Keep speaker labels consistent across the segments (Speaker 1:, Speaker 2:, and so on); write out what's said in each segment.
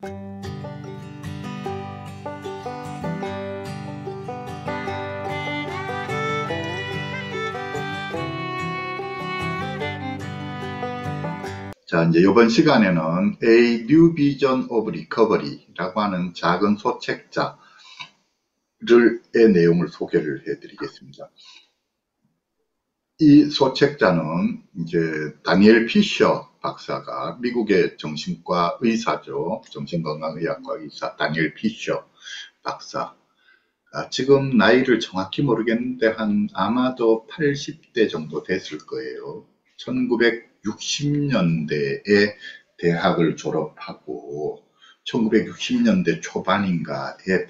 Speaker 1: 자, 이제 이번 시간에는 A New Vision of Recovery라고 하는 작은 소책자를 의 내용을 소개를 해드리겠습니다. 이 소책자는 이제 다니엘 피셔 박사가 미국의 정신과 의사죠. 정신건강의학과 의사 다니엘 피셔 박사. 아, 지금 나이를 정확히 모르겠는데 한 아마도 80대 정도 됐을 거예요. 1900 1960년대에 대학을 졸업하고 1960년대 초반인가에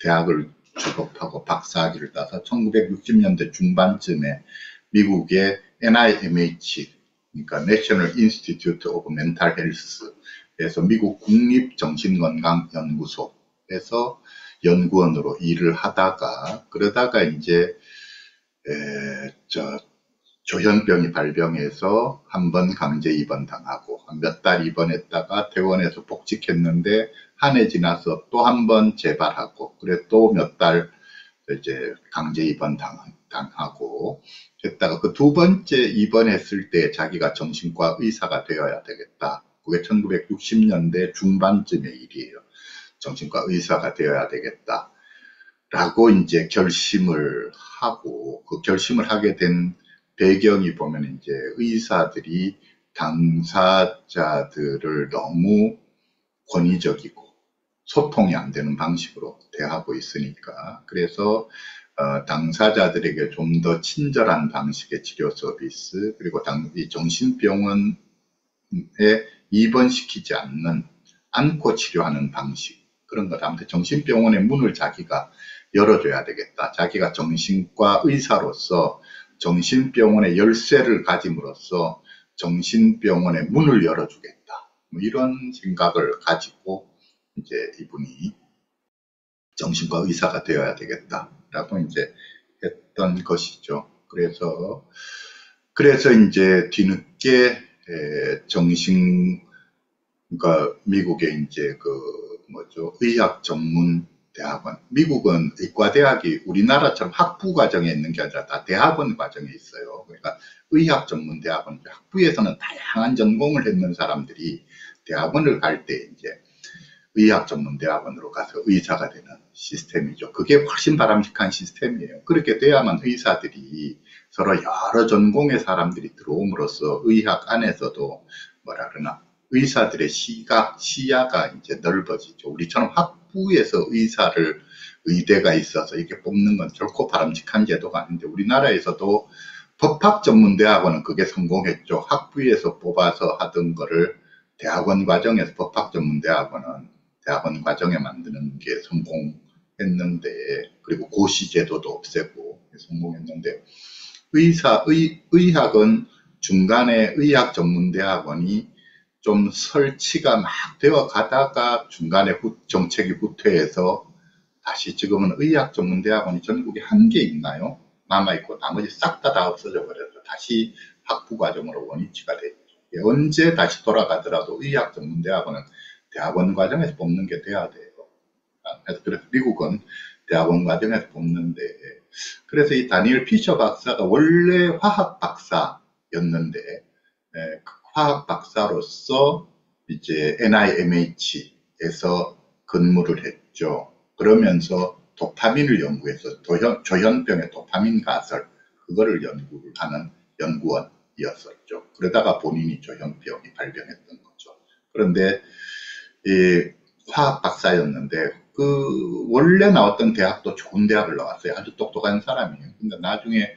Speaker 1: 대학을 졸업하고 박사학위를 따서 1960년대 중반쯤에 미국의 NIMH 그러니까 National Institute of Mental Health에서 미국 국립정신건강연구소에서 연구원으로 일을 하다가 그러다가 이제 에, 저 조현병이 발병해서 한 번 강제 입원 당하고 몇 달 입원했다가 퇴원해서 복직했는데 한 해 지나서 또 한 번 재발하고 그래 또 몇 달 이제 강제 입원 당하고 했다가 그 두 번째 입원했을 때 자기가 정신과 의사가 되어야 되겠다. 그게 1960년대 중반쯤의 일이에요. 정신과 의사가 되어야 되겠다. 라고 이제 결심을 하고 그 결심을 하게 된 배경이 보면 이제 의사들이 당사자들을 너무 권위적이고 소통이 안 되는 방식으로 대하고 있으니까 그래서 어, 당사자들에게 좀 더 친절한 방식의 치료 서비스 그리고 당, 이 정신병원에 입원시키지 않는 안고 치료하는 방식 그런 것. 아무튼 정신병원의 문을 자기가 열어줘야 되겠다. 자기가 정신과 의사로서 정신병원의 열쇠를 가짐으로써 정신병원의 문을 열어주겠다. 뭐 이런 생각을 가지고 이제 이분이 정신과 의사가 되어야 되겠다 라고 이제 했던 것이죠. 그래서 그래서 이제 뒤늦게 정신 그러니까 미국의 이제 그 뭐죠 의학 전문 대학원. 미국은 의과대학이 우리나라처럼 학부 과정에 있는 게 아니라 다 대학원 과정에 있어요. 그러니까 의학 전문 대학원. 학부에서는 다양한 전공을 했는 사람들이 대학원을 갈 때 이제 의학 전문 대학원으로 가서 의사가 되는 시스템이죠. 그게 훨씬 바람직한 시스템이에요. 그렇게 돼야만 의사들이 서로 여러 전공의 사람들이 들어옴으로써 의학 안에서도 뭐라 그러나 의사들의 시각, 시야가 이제 넓어지죠. 우리처럼 학부에서 의사를 의대가 있어서 이렇게 뽑는 건 결코 바람직한 제도가 아닌데 우리나라에서도 법학 전문 대학원은 그게 성공했죠. 학부에서 뽑아서 하던 거를 대학원 과정에서 법학 전문 대학원은 대학원 과정에 만드는 게 성공했는데 그리고 고시 제도도 없애고 성공했는데 의사 의 의학은 중간에 의학 전문 대학원이 좀 설치가 막 되어 가다가 중간에 후, 정책이 후퇴해서 다시 지금은 의학 전문 대학원이 전국에 한 개 있나요? 남아 있고 나머지 싹 다다 없어져 버려서 다시 학부 과정으로 원위치가 됐죠. 언제 다시 돌아가더라도 의학 전문 대학원은 대학원 과정에서 뽑는 게 돼야 돼요. 아, 그래서, 그래서 미국은 대학원 과정에서 뽑는데 그래서 이 다니엘 피셔 박사가 원래 화학 박사였는데 예, 화학 박사로서 이제 NIMH에서 근무를 했죠. 그러면서 도파민을 연구해서 도현, 조현병의 도파민 가설 그거를 연구를 하는 연구원이었었죠. 그러다가 본인이 조현병이 발병했던 거죠. 그런데 이 화학 박사였는데 그 원래 나왔던 대학도 좋은 대학을 나왔어요. 아주 똑똑한 사람이에요. 근데 나중에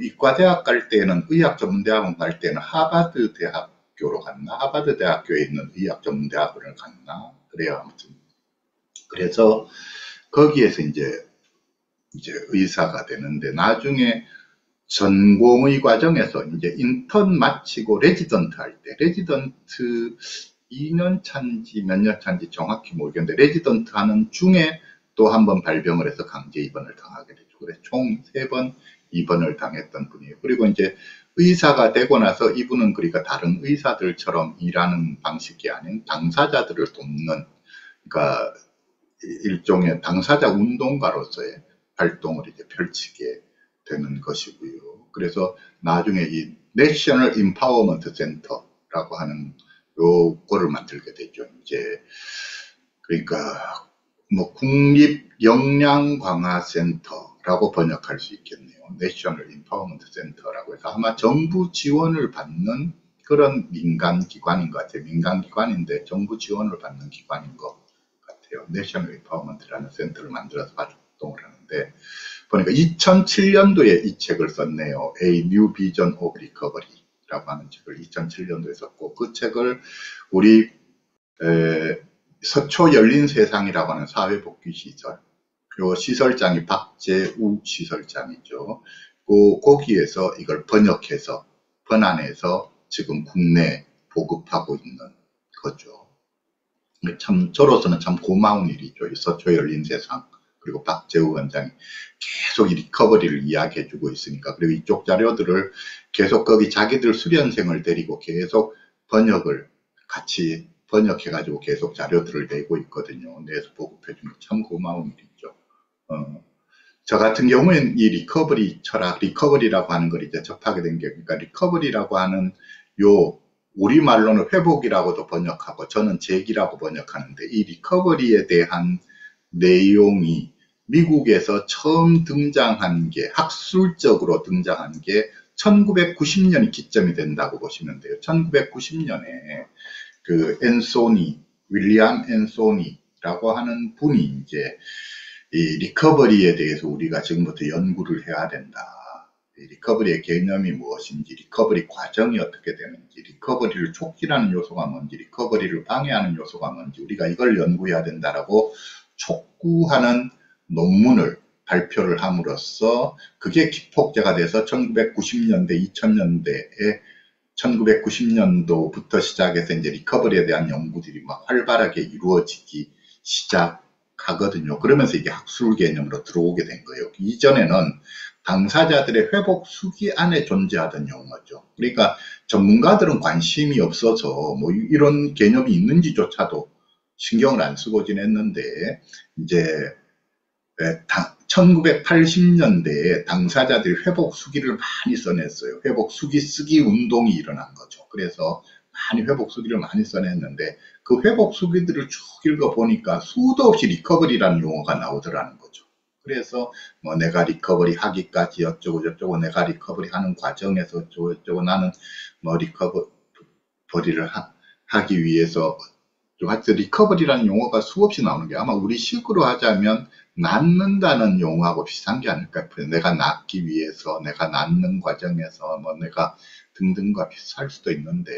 Speaker 1: 이과대학 갈 때는 의학 전문대학원 갈 때는 하버드 대학교로 갔나 하버드 대학교에 있는 의학 전문대학원을 갔나 그래요 아무튼 그래서 거기에서 이제 이제 의사가 되는데 나중에 전공의 과정에서 이제 인턴 마치고 레지던트 할 때 레지던트 2년 차인지 몇 년 차인지 정확히 모르겠는데 레지던트 하는 중에 또 한 번 발병을 해서 강제 입원을 당하게 되죠. 그래서 총 세 번 입원을 당했던 분이에요. 그리고 이제 의사가 되고 나서 이분은 그러니까 다른 의사들처럼 일하는 방식이 아닌 당사자들을 돕는 그러니까 일종의 당사자 운동가로서의 활동을 이제 펼치게 되는 것이고요. 그래서 나중에 이 National Empowerment Center라고 하는 요거를 만들게 되죠. 이제 그러니까 뭐 국립 역량 강화 센터라고 번역할 수 있겠네요. National Empowerment Center라고 해서 아마 정부 지원을 받는 그런 민간 기관인 것 같아요. 민간 기관인데 정부 지원을 받는 기관인 것 같아요. National Empowerment라는 센터를 만들어서 활동을 하는데 보니까 2007년도에 이 책을 썼네요. A New Vision of Recovery 라고 하는 책을 2007년도에 썼고 그 책을 우리 에, 서초 열린 세상이라고 하는 사회복귀 시설 요 시설장이 박재우 시설장이죠. 그 거기에서 이걸 번역해서 번안해서 지금 국내 보급하고 있는 거죠. 참 저로서는 참 고마운 일이죠. 이 서초 열린 세상 그리고 박재우 원장이 계속 이 리커버리를 이야기해주고 있으니까 그리고 이쪽 자료들을 계속 거기 자기들 수련생을 데리고 계속 번역을 같이 번역해가지고 계속 자료들을 내고 있거든요. 내서 보급해주는 참 고마운 일이죠. 어, 저 같은 경우에는 이 recovery 철학, recovery라고 하는 걸 이제 접하게 된 게, 그러니까 recovery라고 하는 요, 우리말로는 회복이라고도 번역하고, 저는 재기라고 번역하는데, 이 recovery에 대한 내용이 미국에서 처음 등장한 게, 학술적으로 등장한 게 1990년이 기점이 된다고 보시면 돼요. 1990년에 그 앤소니, 윌리엄 앤소니라고 하는 분이 이제 이 recovery에 대해서 우리가 지금부터 연구를 해야 된다. recovery의 개념이 무엇인지, recovery 과정이 어떻게 되는지, recovery를 촉진하는 요소가 뭔지, recovery를 방해하는 요소가 뭔지, 우리가 이걸 연구해야 된다라고 촉구하는 논문을 발표를 함으로써 그게 기폭제가 돼서 1990년대, 2000년대에 1990년도부터 시작해서 이제 리커버리에 대한 연구들이 막 활발하게 이루어지기 시작하거든요. 그러면서 이게 학술 개념으로 들어오게 된 거예요. 이전에는 당사자들의 회복 수기 안에 존재하던 용어죠. 그러니까 전문가들은 관심이 없어서 뭐 이런 개념이 있는지조차도 신경을 안 쓰고 지냈는데 이제 1980년대에 당사자들이 회복 수기를 많이 써냈어요. 회복 수기 쓰기 운동이 일어난 거죠. 그래서 많이 회복 수기를 많이 써냈는데 그 회복 수기들을 쭉 읽어보니까 수도 없이 recovery라는 용어가 나오더라는 거죠. 그래서 뭐 내가 recovery 하기까지 어쩌고 저쩌고 내가 recovery 하는 과정에서 어쩌고 저쩌고 나는 뭐 recovery를 하, 하기 위해서 하여튼 recovery라는 용어가 수없이 나오는 게 아마 우리 식으로 하자면 낫는다는 용어하고 비슷한 게 아닐까 싶어요. 내가 낫기 위해서, 내가 낫는 과정에서, 뭐 내가 등등과 비슷할 수도 있는데,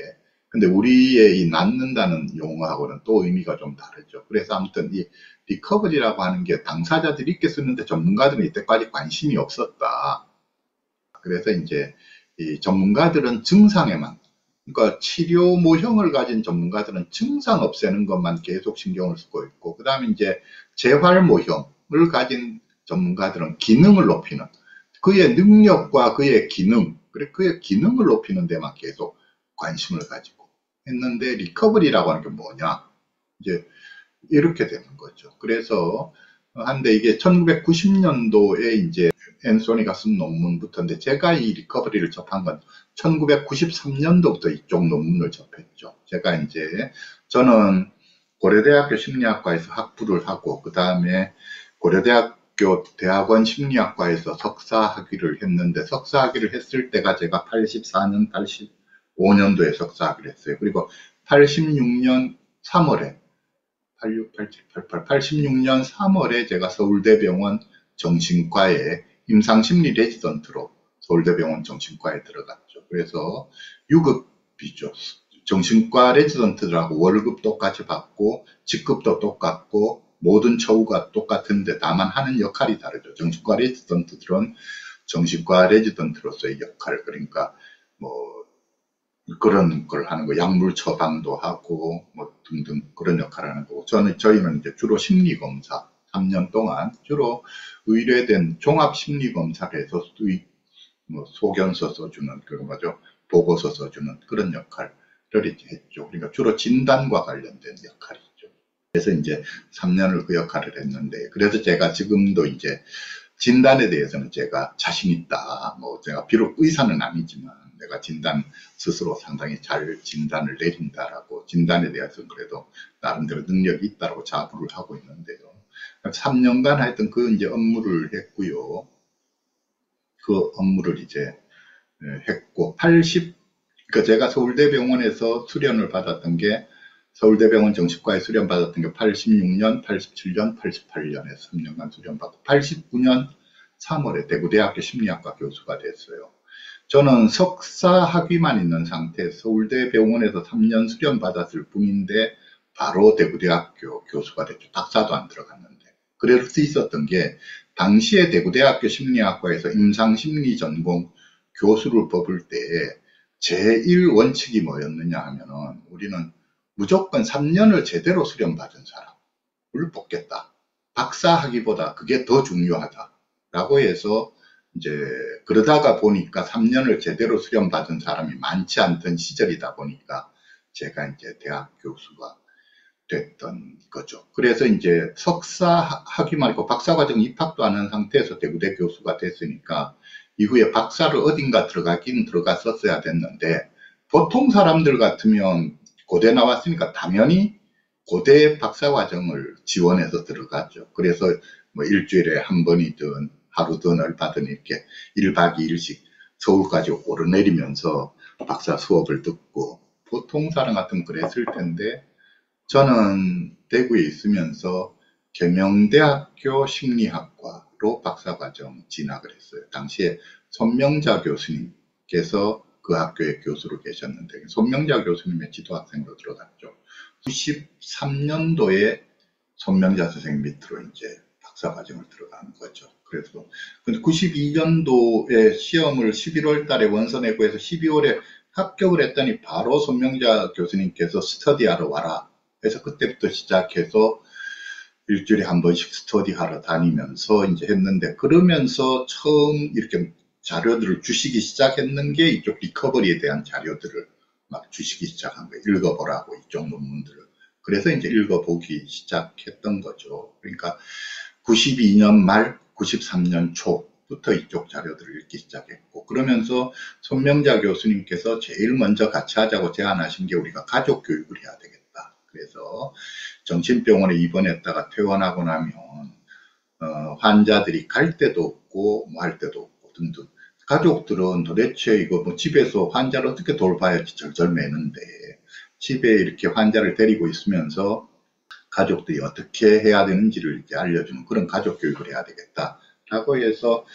Speaker 1: 근데 우리의 이 낫는다는 용어하고는 또 의미가 좀 다르죠. 그래서 아무튼 이 recovery라고 하는 게 당사자들이 있게 쓰는데 전문가들은 이때까지 관심이 없었다. 그래서 이제 이 전문가들은 증상에만, 그러니까 치료 모형을 가진 전문가들은 증상 없애는 것만 계속 신경을 쓰고 있고, 그 다음에 이제 재활 모형, 을 가진 전문가들은 기능을 높이는 그의 능력과 그의 기능 그래 그의 기능을 높이는 데만 계속 관심을 가지고 했는데 리커버리라고 하는 게 뭐냐 이제 이렇게 되는 거죠. 그래서 한데 이게 1990년도에 이제 앤소니가 쓴 논문부터인데 제가 이 리커버리를 접한 건 1993년도부터 이쪽 논문을 접했죠. 제가 이제 저는 고려대학교 심리학과에서 학부를 하고 그 다음에 고려대학교 대학원 심리학과에서 석사 학위를 했는데 석사 학위를 했을 때가 제가 84년, 85년도에 석사 학위를 했어요. 그리고 86년 3월에 86, 87, 88, 86년 3월에 제가 서울대병원 정신과에 임상심리 레지던트로 서울대병원 정신과에 들어갔죠. 그래서 유급이죠. 정신과 레지던트들하고 월급 똑같이 받고 직급도 똑같고 모든 처우가 똑같은데 다만 하는 역할이 다르죠. 정신과 레지던트들은 정신과 레지던트로서의 역할 그러니까 뭐 그런 걸 하는 거 약물 처방도 하고 뭐 등등 그런 역할을 하는 거고 저는 저희는 이제 주로 심리 검사 3년 동안 주로 의뢰된 종합 심리 검사를 해서 뭐 소견서 써주는 그거 뭐죠 보고서 써주는 그런 역할을 했죠. 그러니까 주로 진단과 관련된 역할이죠. 그래서 이제 3년을 그 역할을 했는데 그래서 제가 지금도 이제 진단에 대해서는 제가 자신 있다. 뭐 제가 비록 의사는 아니지만 내가 진단 스스로 상당히 잘 진단을 내린다라고 진단에 대해서는 그래도 나름대로 능력이 있다고 자부를 하고 있는데요. 3년간 하여튼 그 이제 업무를 했고요. 그 업무를 이제 예, 했고 80 그러니까 제가 서울대병원에서 수련을 받았던 게 서울대병원 정신과에 수련받았던 게 86년, 87년, 88년에 3년간 수련받고 89년 3월에 대구대학교 심리학과 교수가 됐어요. 저는 석사 학위만 있는 상태 서울대 병원에서 3년 수련 받았을 뿐인데 바로 대구대학교 교수가 됐죠. 박사도 안 들어갔는데. 그럴 수 있었던 게 당시에 대구대학교 심리학과에서 임상심리 전공 교수를 뽑을 때 제1 원칙이 뭐였느냐 하면은 우리는 무조건 3년을 제대로 수련받은 사람을 뽑겠다. 박사학위보다 그게 더 중요하다. 라고 해서 이제 그러다가 보니까 3년을 제대로 수련받은 사람이 많지 않던 시절이다 보니까 제가 이제 대학 교수가 됐던 거죠. 그래서 이제 석사 학위 말고 박사과정 입학도 안 한 상태에서 대구대 교수가 됐으니까 이후에 박사를 어딘가 들어가긴 들어갔었어야 됐는데 보통 사람들 같으면 고대 나왔으니까 당연히 고대 박사과정을 지원해서 들어갔죠. 그래서 뭐 일주일에 한 번이든 하루든 얼마든 이렇게 1박 2일씩 서울까지 오르내리면서 박사 수업을 듣고 보통 사람 같으면 그랬을 텐데 저는 대구에 있으면서 계명대학교 심리학과로 박사과정 진학을 했어요. 당시에 손명자 교수님께서 그 학교의 교수로 계셨는데 손명자 교수님의 지도학생으로 들어갔죠. 93년도에 손명자 선생님 밑으로 이제 박사과정을 들어간 거죠. 그래서 근데 92년도에 시험을 11월 달에 원서 내고 해서 12월에 합격을 했더니 바로 손명자 교수님께서 스터디하러 와라 그래서 그때부터 시작해서 일주일에 한 번씩 스터디하러 다니면서 이제 했는데 그러면서 처음 이렇게 자료들을 주시기 시작했는 게 이쪽 리커버리에 대한 자료들을 막 주시기 시작한 거예요. 읽어보라고 이쪽 논문들을. 그래서 이제 읽어보기 시작했던 거죠. 그러니까 92년 말 93년 초부터 이쪽 자료들을 읽기 시작했고 그러면서 손명자 교수님께서 제일 먼저 같이 하자고 제안하신 게 우리가 가족 교육을 해야 되겠다. 그래서 정신병원에 입원했다가 퇴원하고 나면 어, 환자들이 갈 데도 없고 뭐 할 데도 없고 등등 가족들은 도대체 이거 뭐 집에서 환자를 어떻게 돌봐야지 절절매는데 집에 이렇게 환자를 데리고 있으면서 가족들이 어떻게 해야 되는지를 이제 알려주는 그런 가족 교육을 해야 되겠다라고 해서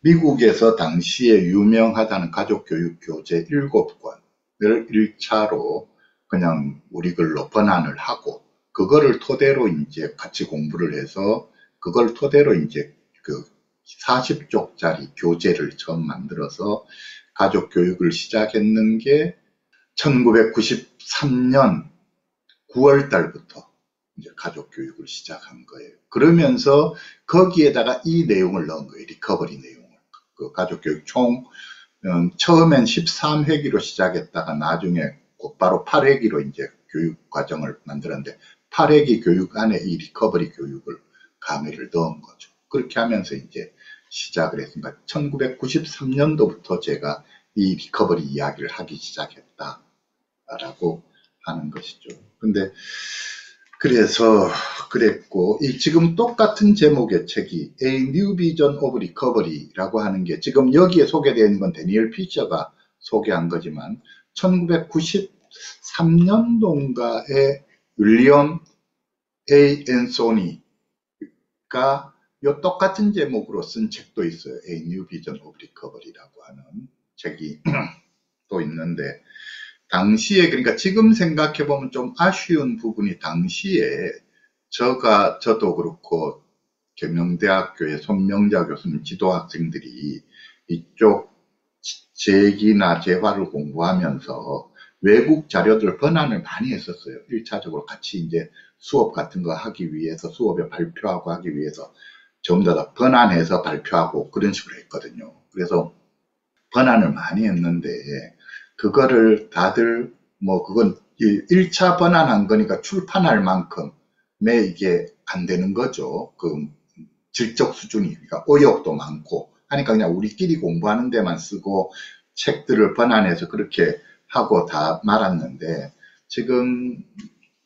Speaker 1: 미국에서 당시에 유명하다는 가족 교육 교재 7권을 1차로 그냥 우리 글로 번안을 하고 그거를 토대로 이제 같이 공부를 해서 그걸 토대로 이제 그 40쪽짜리 교재를 처음 만들어서 가족 교육을 시작했는 게 1993년 9월 달부터 이제 가족 교육을 시작한 거예요. 그러면서 거기에다가 이 내용을 넣은 거예요. 리커버리 내용을. 그 가족 교육 총 음, 처음엔 13회기로 시작했다가 나중에 곧바로 8회기로 이제 교육 과정을 만들었는데 8회기 교육 안에 이 recovery 교육을 강의를 넣은 거죠. 그렇게 하면서 이제 시작을 했습니다. 1993년도부터 제가 이 recovery 이야기를 하기 시작했다 라고 하는 것이죠. 근데 그래서 그랬고 이 지금 똑같은 제목의 책이 A New Vision of Recovery라고 하는 게 지금 여기에 소개되어 있는 건 데니엘 피셔가 소개한 거지만 1993년도인가에 윌리엄 A. 앤소니가 요 똑같은 제목으로 쓴 책도 있어요. A New Vision of Recovery라고 하는 책이 또 있는데 당시에 그러니까 지금 생각해 보면 좀 아쉬운 부분이 당시에 저가 저도 그렇고 경영대학교의 손명자 교수님 지도 학생들이 이쪽 재기나 재화를 공부하면서 외국 자료들 번안을 많이 했었어요. 1차적으로 같이 이제 수업 같은 거 하기 위해서 수업에 발표하고 하기 위해서 전부 다 번안해서 발표하고 그런 식으로 했거든요. 그래서 번안을 많이 했는데 그거를 다들 뭐 그건 1차 번안한 거니까 출판할 만큼의 이게 안 되는 거죠. 그 질적 수준이 그러니까 의욕도 많고 하니까 그냥 우리끼리 공부하는 데만 쓰고 책들을 번안해서 그렇게 하고 다 말았는데 지금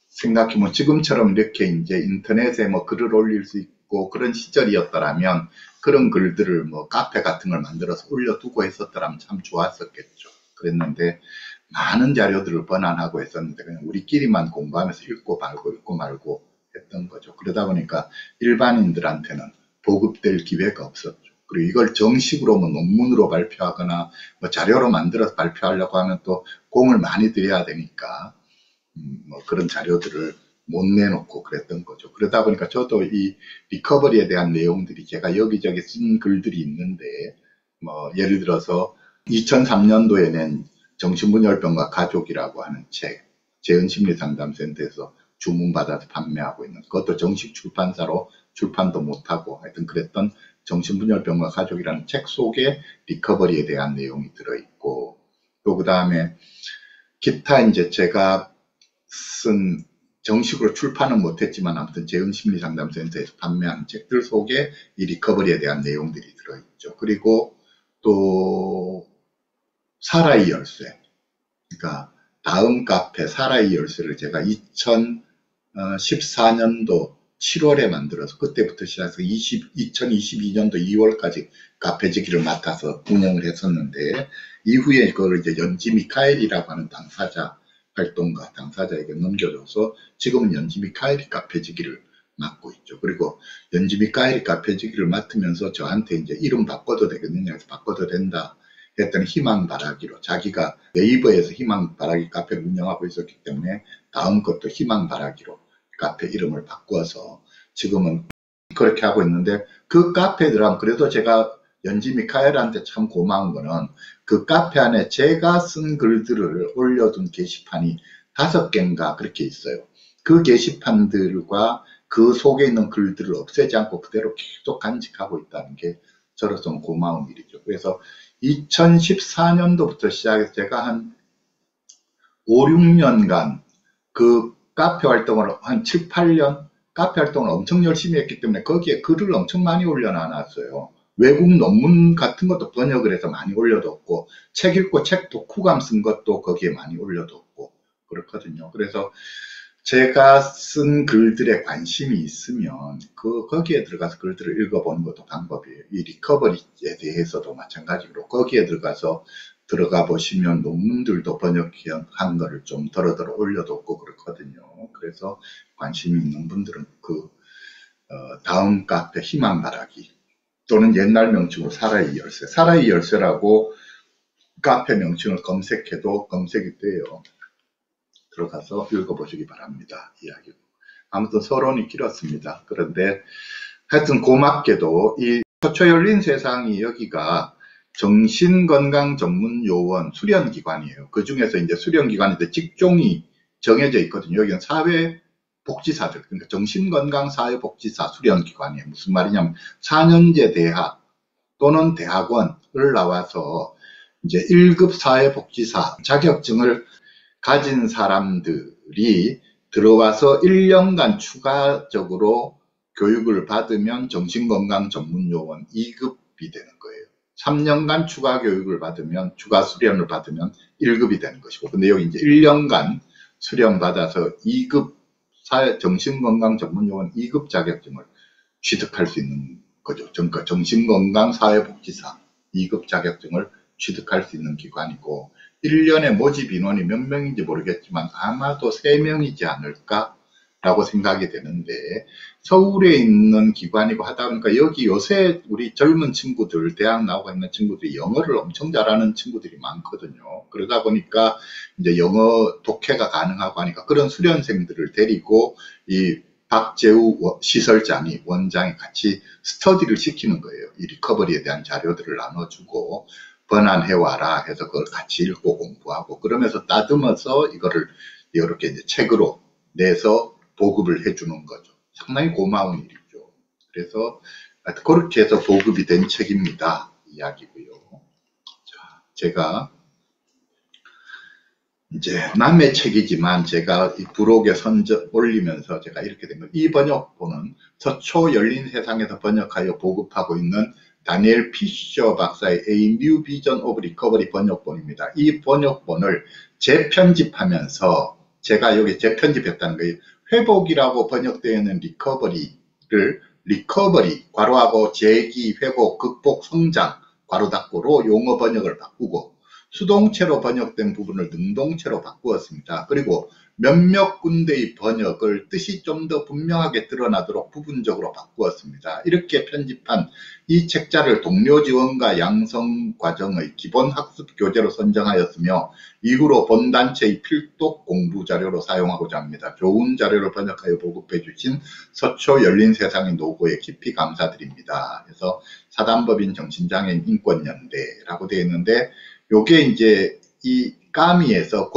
Speaker 1: 생각해보면 지금처럼 이렇게 이제 인터넷에 뭐 글을 올릴 수 있고 그런 시절이었더라면 그런 글들을 뭐 카페 같은 걸 만들어서 올려두고 했었더라면 참 좋았었겠죠. 그랬는데 많은 자료들을 번안하고 했었는데 그냥 우리끼리만 공부하면서 읽고 말고 읽고 말고 했던 거죠. 그러다 보니까 일반인들한테는 보급될 기회가 없었죠. 그리고 이걸 정식으로 뭐 논문으로 발표하거나 뭐 자료로 만들어서 발표하려고 하면 또 공을 많이 들여야 되니까 음, 뭐 그런 자료들을 못 내놓고 그랬던 거죠. 그러다 보니까 저도 이 리커버리에 대한 내용들이 제가 여기저기 쓴 글들이 있는데 뭐 예를 들어서 2003년도에 낸 정신분열병과 가족이라고 하는 책 재은심리상담센터에서 주문받아서 판매하고 있는 그것도 정식 출판사로 출판도 못하고 하여튼 그랬던 정신분열병과 가족이라는 책 속에 리커버리에 대한 내용이 들어있고 또 그 다음에 기타 이제 제가 쓴 정식으로 출판은 못했지만 아무튼 재은 심리상담센터에서 판매하는 책들 속에 이 리커버리에 대한 내용들이 들어있죠. 그리고 또 사라이 열쇠 그러니까 다음 카페 사라이 열쇠를 제가 2014년도 7월에 만들어서 그때부터 시작해서 20, 2022년도 2월까지 카페지기를 맡아서 운영을 했었는데 이후에 그걸 이제 연지 미카엘이라고 하는 당사자 활동가 당사자에게 넘겨줘서 지금은 연지 미카엘이 카페지기를 맡고 있죠. 그리고 연지 미카엘이 카페지기를 맡으면서 저한테 이제 이름 바꿔도 되겠느냐 해서 바꿔도 된다 했더니 희망 바라기로 자기가 네이버에서 희망 바라기 카페를 운영하고 있었기 때문에 다음 것도 희망 바라기로 카페 이름을 바꾸어서 지금은 그렇게 하고 있는데 그 카페들은 그래도 제가 연지 미카엘한테 참 고마운 거는 그 카페 안에 제가 쓴 글들을 올려둔 게시판이 다섯 개인가 그렇게 있어요. 그 게시판들과 그 속에 있는 글들을 없애지 않고 그대로 계속 간직하고 있다는 게 저로서는 고마운 일이죠. 그래서 2014년도부터 시작해서 제가 한 5, 6년간 그 카페 활동을 한 7, 8년 카페 활동을 엄청 열심히 했기 때문에 거기에 글을 엄청 많이 올려놔놨어요. 외국 논문 같은 것도 번역을 해서 많이 올려뒀고 책 읽고 책 독후감 쓴 것도 거기에 많이 올려뒀고 그렇거든요. 그래서 제가 쓴 글들에 관심이 있으면 그 거기에 들어가서 글들을 읽어보는 것도 방법이에요. 이 리커버리에 대해서도 마찬가지로 거기에 들어가서 들어가 보시면 논문들도 번역한 거를 좀 더러더러 올려뒀고 그렇거든요. 그래서 관심이 있는 분들은 그 어, 다음 카페 희망바라기 또는 옛날 명칭으로 사라이 열쇠 사라이 열쇠라고 카페 명칭을 검색해도 검색이 돼요. 들어가서 읽어보시기 바랍니다. 이야기. 아무튼 서론이 길었습니다. 그런데 하여튼 고맙게도 이 서초 열린 세상이 여기가 정신건강 전문 요원 수련기관이에요. 그 중에서 이제 수련기관인데 직종이 정해져 있거든요. 여기는 사회 복지사들, 그러니까 정신건강사회복지사 수련기관이에요. 무슨 말이냐면 4년제 대학 또는 대학원을 나와서 이제 1급 사회복지사 자격증을 가진 사람들이 들어와서 1년간 추가적으로 교육을 받으면 정신건강 전문요원 2급이 되는 거예요. 3년간 추가 교육을 받으면, 추가 수련을 받으면 1급이 되는 것이고, 근데 여기 이제 1년간 수련 받아서 2급 사회 정신건강 전문요원 2급 자격증을 취득할 수 있는 거죠. 그러니까 정신건강 사회복지사 2급 자격증을 취득할 수 있는 기관이고, 1년에 모집 인원이 몇 명인지 모르겠지만 아마도 3명이지 않을까 라고 생각이 되는데 서울에 있는 기관이고 하다 보니까 여기 요새 우리 젊은 친구들 대학 나오고 있는 친구들이 영어를 엄청 잘하는 친구들이 많거든요. 그러다 보니까 이제 영어 독해가 가능하고 하니까 그런 수련생들을 데리고 이 박재우 시설장이 원장이 같이 스터디를 시키는 거예요. 이 리커버리에 대한 자료들을 나눠주고 번안해와라 해서 그걸 같이 읽고 공부하고 그러면서 따듬어서 이거를 이렇게 이제 책으로 내서 보급을 해주는 거죠. 상당히 고마운 일이죠. 그래서 그렇게 해서 보급이 된 책입니다. 이야기고요. 자, 제가 이제 남의 책이지만 제가 이 부록에 선저 올리면서 제가 이렇게 된 거예요. 이 번역본은 서초 열린 세상에서 번역하여 보급하고 있는 다니엘 피셔 박사의 A New Vision of Recovery 번역본입니다. 이 번역본을 재편집하면서 제가 여기 재편집했다는 거예요. 회복이라고 번역되어 있는 recovery를 recovery, 괄호하고 재기, 회복, 극복, 성장, 괄호 닫고로 용어 번역을 바꾸고 수동체로 번역된 부분을 능동체로 바꾸었습니다. 그리고 몇몇 군데의 번역을 뜻이 좀 더 분명하게 드러나도록 부분적으로 바꾸었습니다. 이렇게 편집한 이 책자를 동료 지원가 양성 과정의 기본 학습 교재로 선정하였으며 이후로 본 단체의 필독 공부 자료로 사용하고자 합니다. 좋은 자료를 번역하여 보급해 주신 서초 열린 세상의 노고에 깊이 감사드립니다. 그래서 사단법인 정신장애인 인권연대라고 되어 있는데 요게 이제 이 까미에서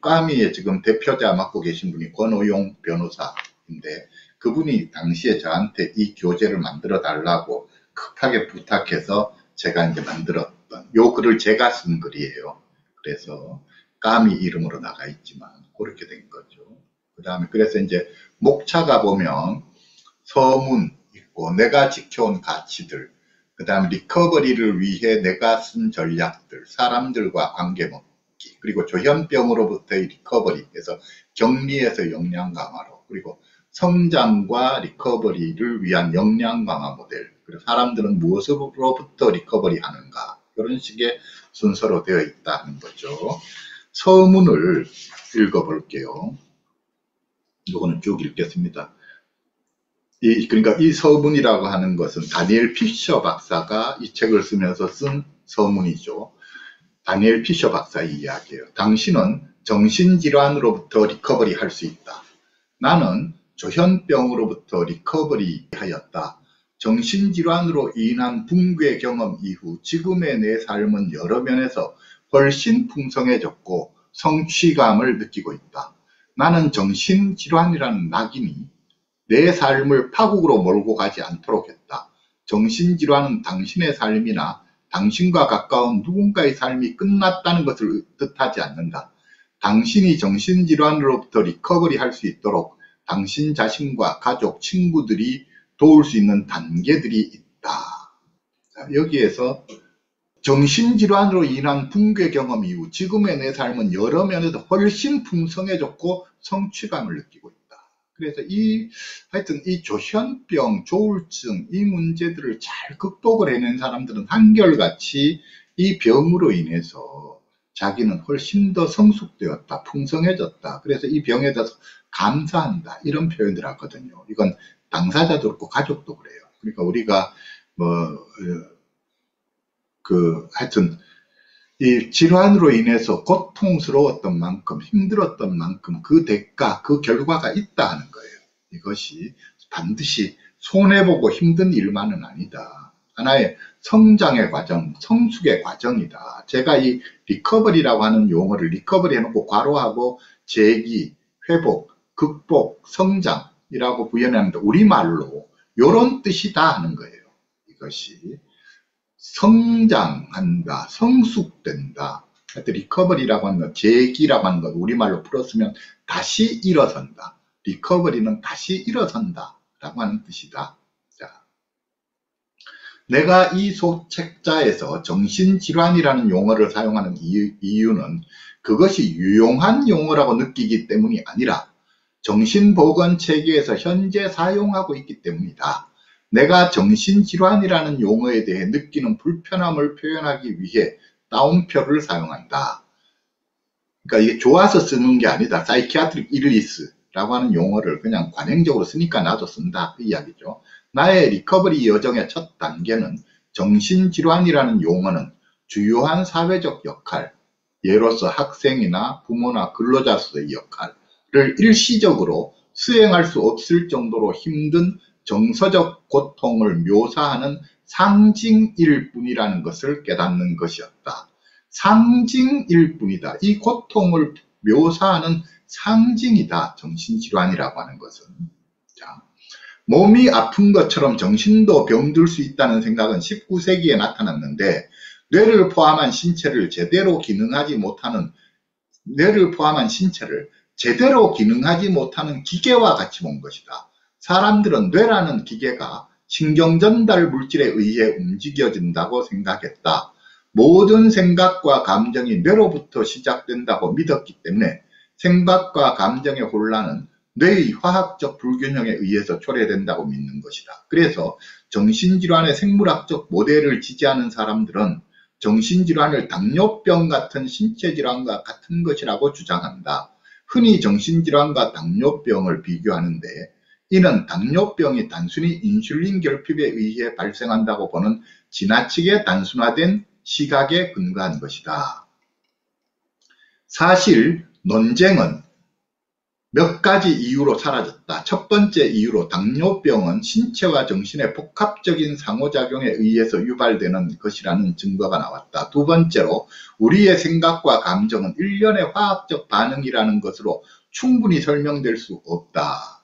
Speaker 1: 까미에 지금 대표자 맡고 계신 분이 권오용 변호사인데 그분이 당시에 저한테 이 교재를 만들어 달라고 급하게 부탁해서 제가 이제 만들었던 요 글을 제가 쓴 글이에요. 그래서 까미 이름으로 나가 있지만 그렇게 된 거죠. 그 다음에 그래서 이제 목차가 보면 서문 있고 내가 지켜온 가치들 그 다음 recovery를 위해 내가 쓴 전략들 사람들과 관계 뭐 그리고 조현병으로부터의 recovery, 그래서 격리에서 역량 강화로, 그리고 성장과 recovery를 위한 역량 강화 모델, 그리고 사람들은 무엇으로부터 recovery 하는가, 이런 식의 순서로 되어 있다는 거죠. 서문을 읽어볼게요. 이거는 쭉 읽겠습니다. 이, 그러니까 이 서문이라고 하는 것은 다니엘 피셔 박사가 이 책을 쓰면서 쓴 서문이죠. 다니엘 피셔 박사의 이야기예요. 당신은 정신질환으로부터 recovery 할 수 있다. 나는 조현병으로부터 recovery 하였다. 정신질환으로 인한 붕괴 경험 이후 지금의 내 삶은 여러 면에서 훨씬 풍성해졌고 성취감을 느끼고 있다. 나는 정신질환이라는 낙인이 내 삶을 파국으로 몰고 가지 않도록 했다. 정신질환은 당신의 삶이나 당신과 가까운 누군가의 삶이 끝났다는 것을 뜻하지 않는다. 당신이 정신질환으로부터 리커버리 할 수 있도록 당신 자신과 가족, 친구들이 도울 수 있는 단계들이 있다. 자, 여기에서 정신질환으로 인한 붕괴 경험 이후 지금의 내 삶은 여러 면에서 훨씬 풍성해졌고 성취감을 느끼고 있다. 그래서 이 하여튼 이 조현병, 조울증 이 문제들을 잘 극복을 해낸 사람들은 한결같이 이 병으로 인해서 자기는 훨씬 더 성숙되었다, 풍성해졌다. 그래서 이 병에 대해서 감사한다. 이런 표현들 하거든요. 이건 당사자도 그렇고 가족도 그래요. 그러니까 우리가 뭐, 어, 그, 하여튼, 이 질환으로 인해서 고통스러웠던 만큼 힘들었던 만큼 그 대가 그 결과가 있다 하는 거예요. 이것이 반드시 손해보고 힘든 일만은 아니다. 하나의 성장의 과정, 성숙의 과정이다. 제가 이 recovery라고 하는 용어를 recovery 해놓고 괄호하고 재기, 회복, 극복, 성장이라고 부연하는데 우리말로 이런 뜻이다 하는 거예요. 이것이 성장한다, 성숙된다. recovery라고 하는 것, 재기라고 하는 것, 우리말로 풀었으면 다시 일어선다. recovery는 다시 일어선다. 라고 하는 뜻이다. 자, 내가 이 소책자에서 정신질환이라는 용어를 사용하는 이유, 는 그것이 유용한 용어라고 느끼기 때문이 아니라 정신보건 체계에서 현재 사용하고 있기 때문이다. 내가 정신질환이라는 용어에 대해 느끼는 불편함을 표현하기 위해 따옴표를 사용한다. 그러니까 이게 좋아서 쓰는 게 아니다. psychiatric illness라고 하는 용어를 그냥 관행적으로 쓰니까 나도 쓴다. 그 이야기죠. 나의 리커버리 여정의 첫 단계는 정신질환이라는 용어는 주요한 사회적 역할, 예로서 학생이나 부모나 근로자로서의 역할을 일시적으로 수행할 수 없을 정도로 힘든 정서적 고통을 묘사하는 상징일 뿐이라는 것을 깨닫는 것이었다. 상징일 뿐이다. 이 고통을 묘사하는 상징이다. 정신질환이라고 하는 것은. 자, 몸이 아픈 것처럼 정신도 병들 수 있다는 생각은 19세기에 나타났는데 뇌를 포함한 신체를 제대로 기능하지 못하는 뇌를 포함한 신체를 제대로 기능하지 못하는 기계와 같이 본 것이다. 사람들은 뇌라는 기계가 신경전달 물질에 의해 움직여진다고 생각했다. 모든 생각과 감정이 뇌로부터 시작된다고 믿었기 때문에 생각과 감정의 혼란은 뇌의 화학적 불균형에 의해서 초래된다고 믿는 것이다. 그래서 정신질환의 생물학적 모델을 지지하는 사람들은 정신질환을 당뇨병 같은 신체질환과 같은 것이라고 주장한다. 흔히 정신질환과 당뇨병을 비교하는데 이는 당뇨병이 단순히 인슐린 결핍에 의해 발생한다고 보는 지나치게 단순화된 시각에 근거한 것이다. 사실 논쟁은 몇 가지 이유로 사라졌다. 첫 번째 이유로 당뇨병은 신체와 정신의 복합적인 상호작용에 의해서 유발되는 것이라는 증거가 나왔다. 두 번째로 우리의 생각과 감정은 일련의 화학적 반응이라는 것으로 충분히 설명될 수 없다.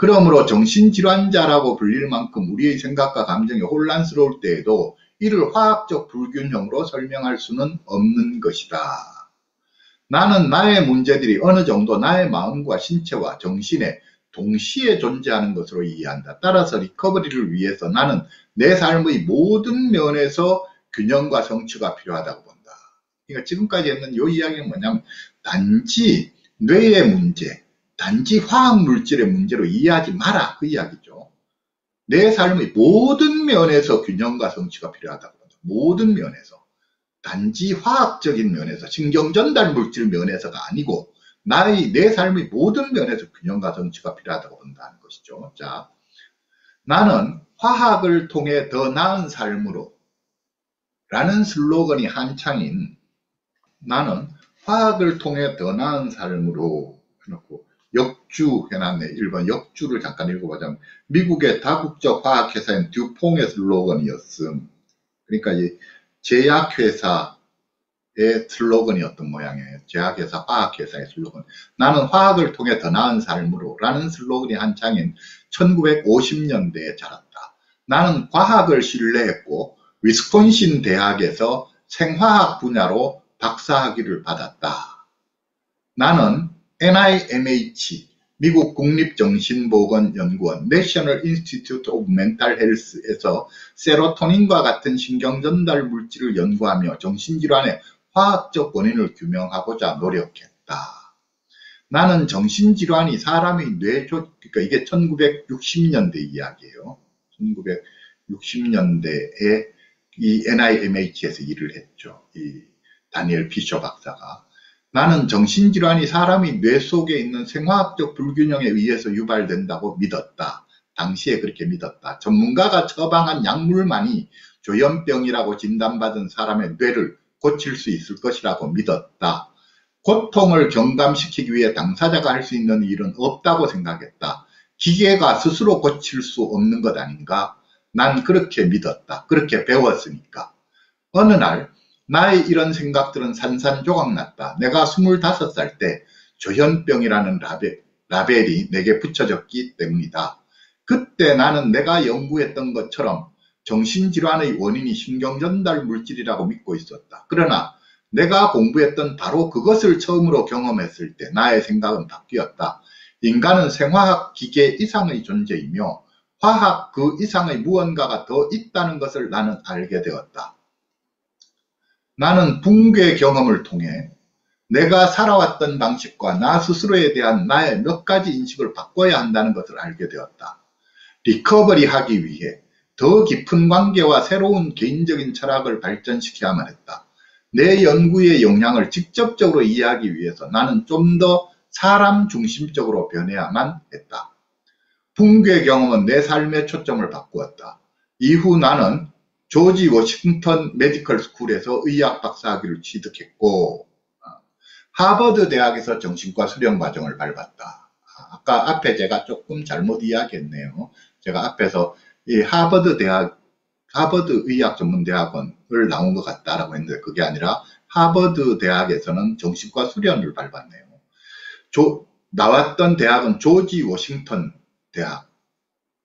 Speaker 1: 그러므로 정신질환자라고 불릴 만큼 우리의 생각과 감정이 혼란스러울 때에도 이를 화학적 불균형으로 설명할 수는 없는 것이다. 나는 나의 문제들이 어느 정도 나의 마음과 신체와 정신에 동시에 존재하는 것으로 이해한다. 따라서 리커버리를 위해서 나는 내 삶의 모든 면에서 균형과 성취가 필요하다고 본다. 그러니까 지금까지 했는 이 이야기는 뭐냐면 단지 뇌의 문제, 단지 화학 물질의 문제로 이해하지 마라 그 이야기죠. 내 삶의 모든 면에서 균형과 성취가 필요하다고 본다. 모든 면에서. 단지 화학적인 면에서 신경 전달 물질 면에서가 아니고 나의 내 삶의 모든 면에서 균형과 성취가 필요하다고 본다는 것이죠. 자, 나는 화학을 통해 더 나은 삶으로 라는 슬로건이 한창인 나는 화학을 통해 더 나은 삶으로 해놓고 역주 해놨네. 1번 역주를 잠깐 읽어보자면 미국의 다국적 화학회사인 듀퐁의 슬로건이었음. 그러니까 이 제약회사의 슬로건이었던 모양이에요. 제약회사, 화학회사의 슬로건. 나는 화학을 통해 더 나은 삶으로 라는 슬로건이 한창인 1950년대에 자랐다. 나는 과학을 신뢰했고 위스콘신 대학에서 생화학 분야로 박사학위를 받았다. 나는 NIMH 미국 국립정신보건연구원 National Institute of Mental Health에서 세로토닌과 같은 신경전달 물질을 연구하며 정신질환의 화학적 원인을 규명하고자 노력했다. 나는 정신질환이 사람의 뇌조, 그러니까 이게 1960년대 이야기예요. 1960년대에 이 NIMH에서 일을 했죠. 이 다니엘 피셔 박사가. 나는 정신질환이 사람이 뇌 속에 있는 생화학적 불균형에 의해서 유발된다고 믿었다. 당시에 그렇게 믿었다. 전문가가 처방한 약물만이 조현병이라고 진단받은 사람의 뇌를 고칠 수 있을 것이라고 믿었다. 고통을 경감시키기 위해 당사자가 할 수 있는 일은 없다고 생각했다. 기계가 스스로 고칠 수 없는 것 아닌가? 난 그렇게 믿었다. 그렇게 배웠으니까. 어느 날 나의 이런 생각들은 산산조각 났다. 내가 25살 때 조현병이라는 라벨, 라벨이 내게 붙여졌기 때문이다. 그때 나는 내가 연구했던 것처럼 정신질환의 원인이 신경전달 물질이라고 믿고 있었다. 그러나 내가 공부했던 바로 그것을 처음으로 경험했을 때 나의 생각은 바뀌었다. 인간은 생화학 기계 이상의 존재이며 화학 그 이상의 무언가가 더 있다는 것을 나는 알게 되었다. 나는 붕괴 경험을 통해 내가 살아왔던 방식과 나 스스로에 대한 나의 몇 가지 인식을 바꿔야 한다는 것을 알게 되었다. recovery 하기 위해 더 깊은 관계와 새로운 개인적인 철학을 발전시켜야만 했다. 내 연구의 영향을 직접적으로 이해하기 위해서 나는 좀 더 사람 중심적으로 변해야만 했다. 붕괴 경험은 내 삶의 초점을 바꾸었다. 이후 나는 조지 워싱턴 Medical School에서 의학 박사학위를 취득했고 어, 하버드 대학에서 정신과 수련 과정을 밟았다. 아까 앞에 제가 조금 잘못 이야기했네요. 제가 앞에서 이 하버드 대학 하버드 의학 전문 대학원을 나온 것 같다라고 했는데 그게 아니라 하버드 대학에서는 정신과 수련을 밟았네요. 조, 나왔던 대학은 조지 워싱턴 대학.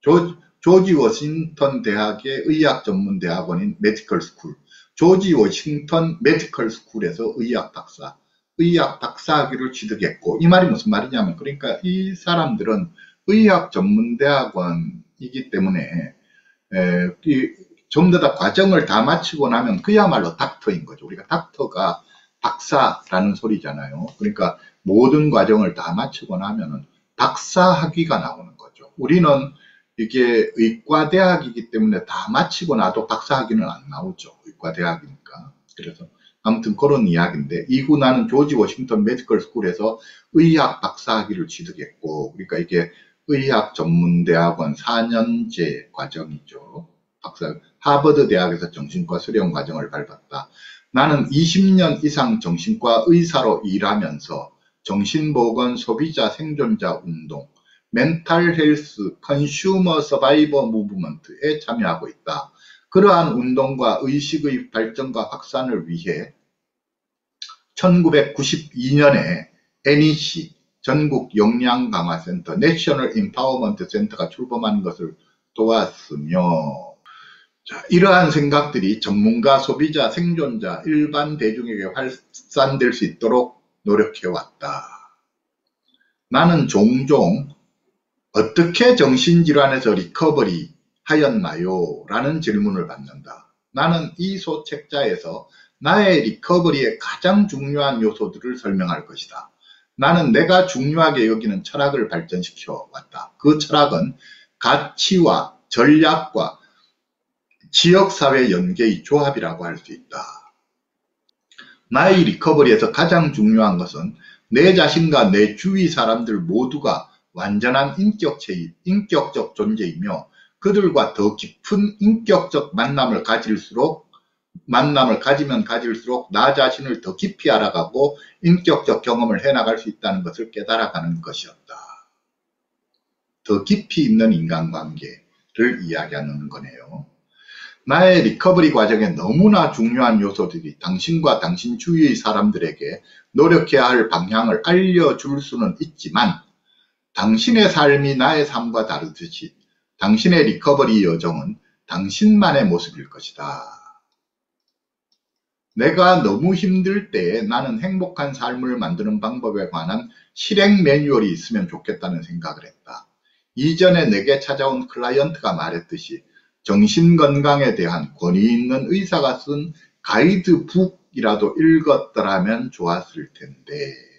Speaker 1: 조, 조지 워싱턴 대학의 의학 전문 대학원인 Medical School. 조지 워싱턴 Medical School에서 의학 박사, 의학 박사학위를 취득했고 이 말이 무슨 말이냐면 그러니까 이 사람들은 의학 전문 대학원이기 때문에 에, 좀더 다 과정을 다 마치고 나면 그야말로 닥터인 거죠. 우리가 닥터가 박사라는 소리잖아요. 그러니까 모든 과정을 다 마치고 나면은 박사 학위가 나오는 거죠. 우리는 이게 의과대학이기 때문에 다 마치고 나도 박사 학위는 안 나오죠. 의과대학이니까. 그래서 아무튼 그런 이야기인데 이후 나는 조지 워싱턴 Medical School에서 의학 박사 학위를 취득했고 그러니까 이게 의학 전문대학원 4년제 과정이죠. 박사 하버드 대학에서 정신과 수련 과정을 밟았다. 나는 20년 이상 정신과 의사로 일하면서 정신보건 소비자 생존자 운동, mental health consumer survivor movement에 참여하고 있다. 그러한 운동과 의식의 발전과 확산을 위해 1992년에 NEC 전국 역량 강화 센터 National Empowerment Center가 출범한 것을 도왔으며 자, 이러한 생각들이 전문가, 소비자, 생존자, 일반 대중에게 확산될 수 있도록 노력해왔다. 나는 종종 어떻게 정신질환에서 recovery 하였나요? 라는 질문을 받는다. 나는 이 소책자에서 나의 recovery의 가장 중요한 요소들을 설명할 것이다. 나는 내가 중요하게 여기는 철학을 발전시켜 왔다. 그 철학은 가치와 전략과 지역사회 연계의 조합이라고 할 수 있다. 나의 recovery에서 가장 중요한 것은 내 자신과 내 주위 사람들 모두가 완전한 인격체, 인격적 존재이며 그들과 더 깊은 인격적 만남을 가질수록 만남을 가지면 가질수록 나 자신을 더 깊이 알아가고 인격적 경험을 해나갈 수 있다는 것을 깨달아가는 것이었다. 더 깊이 있는 인간관계를 이야기하는 거네요. 나의 리커버리 과정에 너무나 중요한 요소들이 당신과 당신 주위의 사람들에게 노력해야 할 방향을 알려줄 수는 있지만 당신의 삶이 나의 삶과 다르듯이 당신의 recovery 여정은 당신만의 모습일 것이다. 내가 너무 힘들 때에 나는 행복한 삶을 만드는 방법에 관한 실행 매뉴얼이 있으면 좋겠다는 생각을 했다. 이전에 내게 찾아온 클라이언트가 말했듯이 정신건강에 대한 권위 있는 의사가 쓴 가이드북이라도 읽었더라면 좋았을 텐데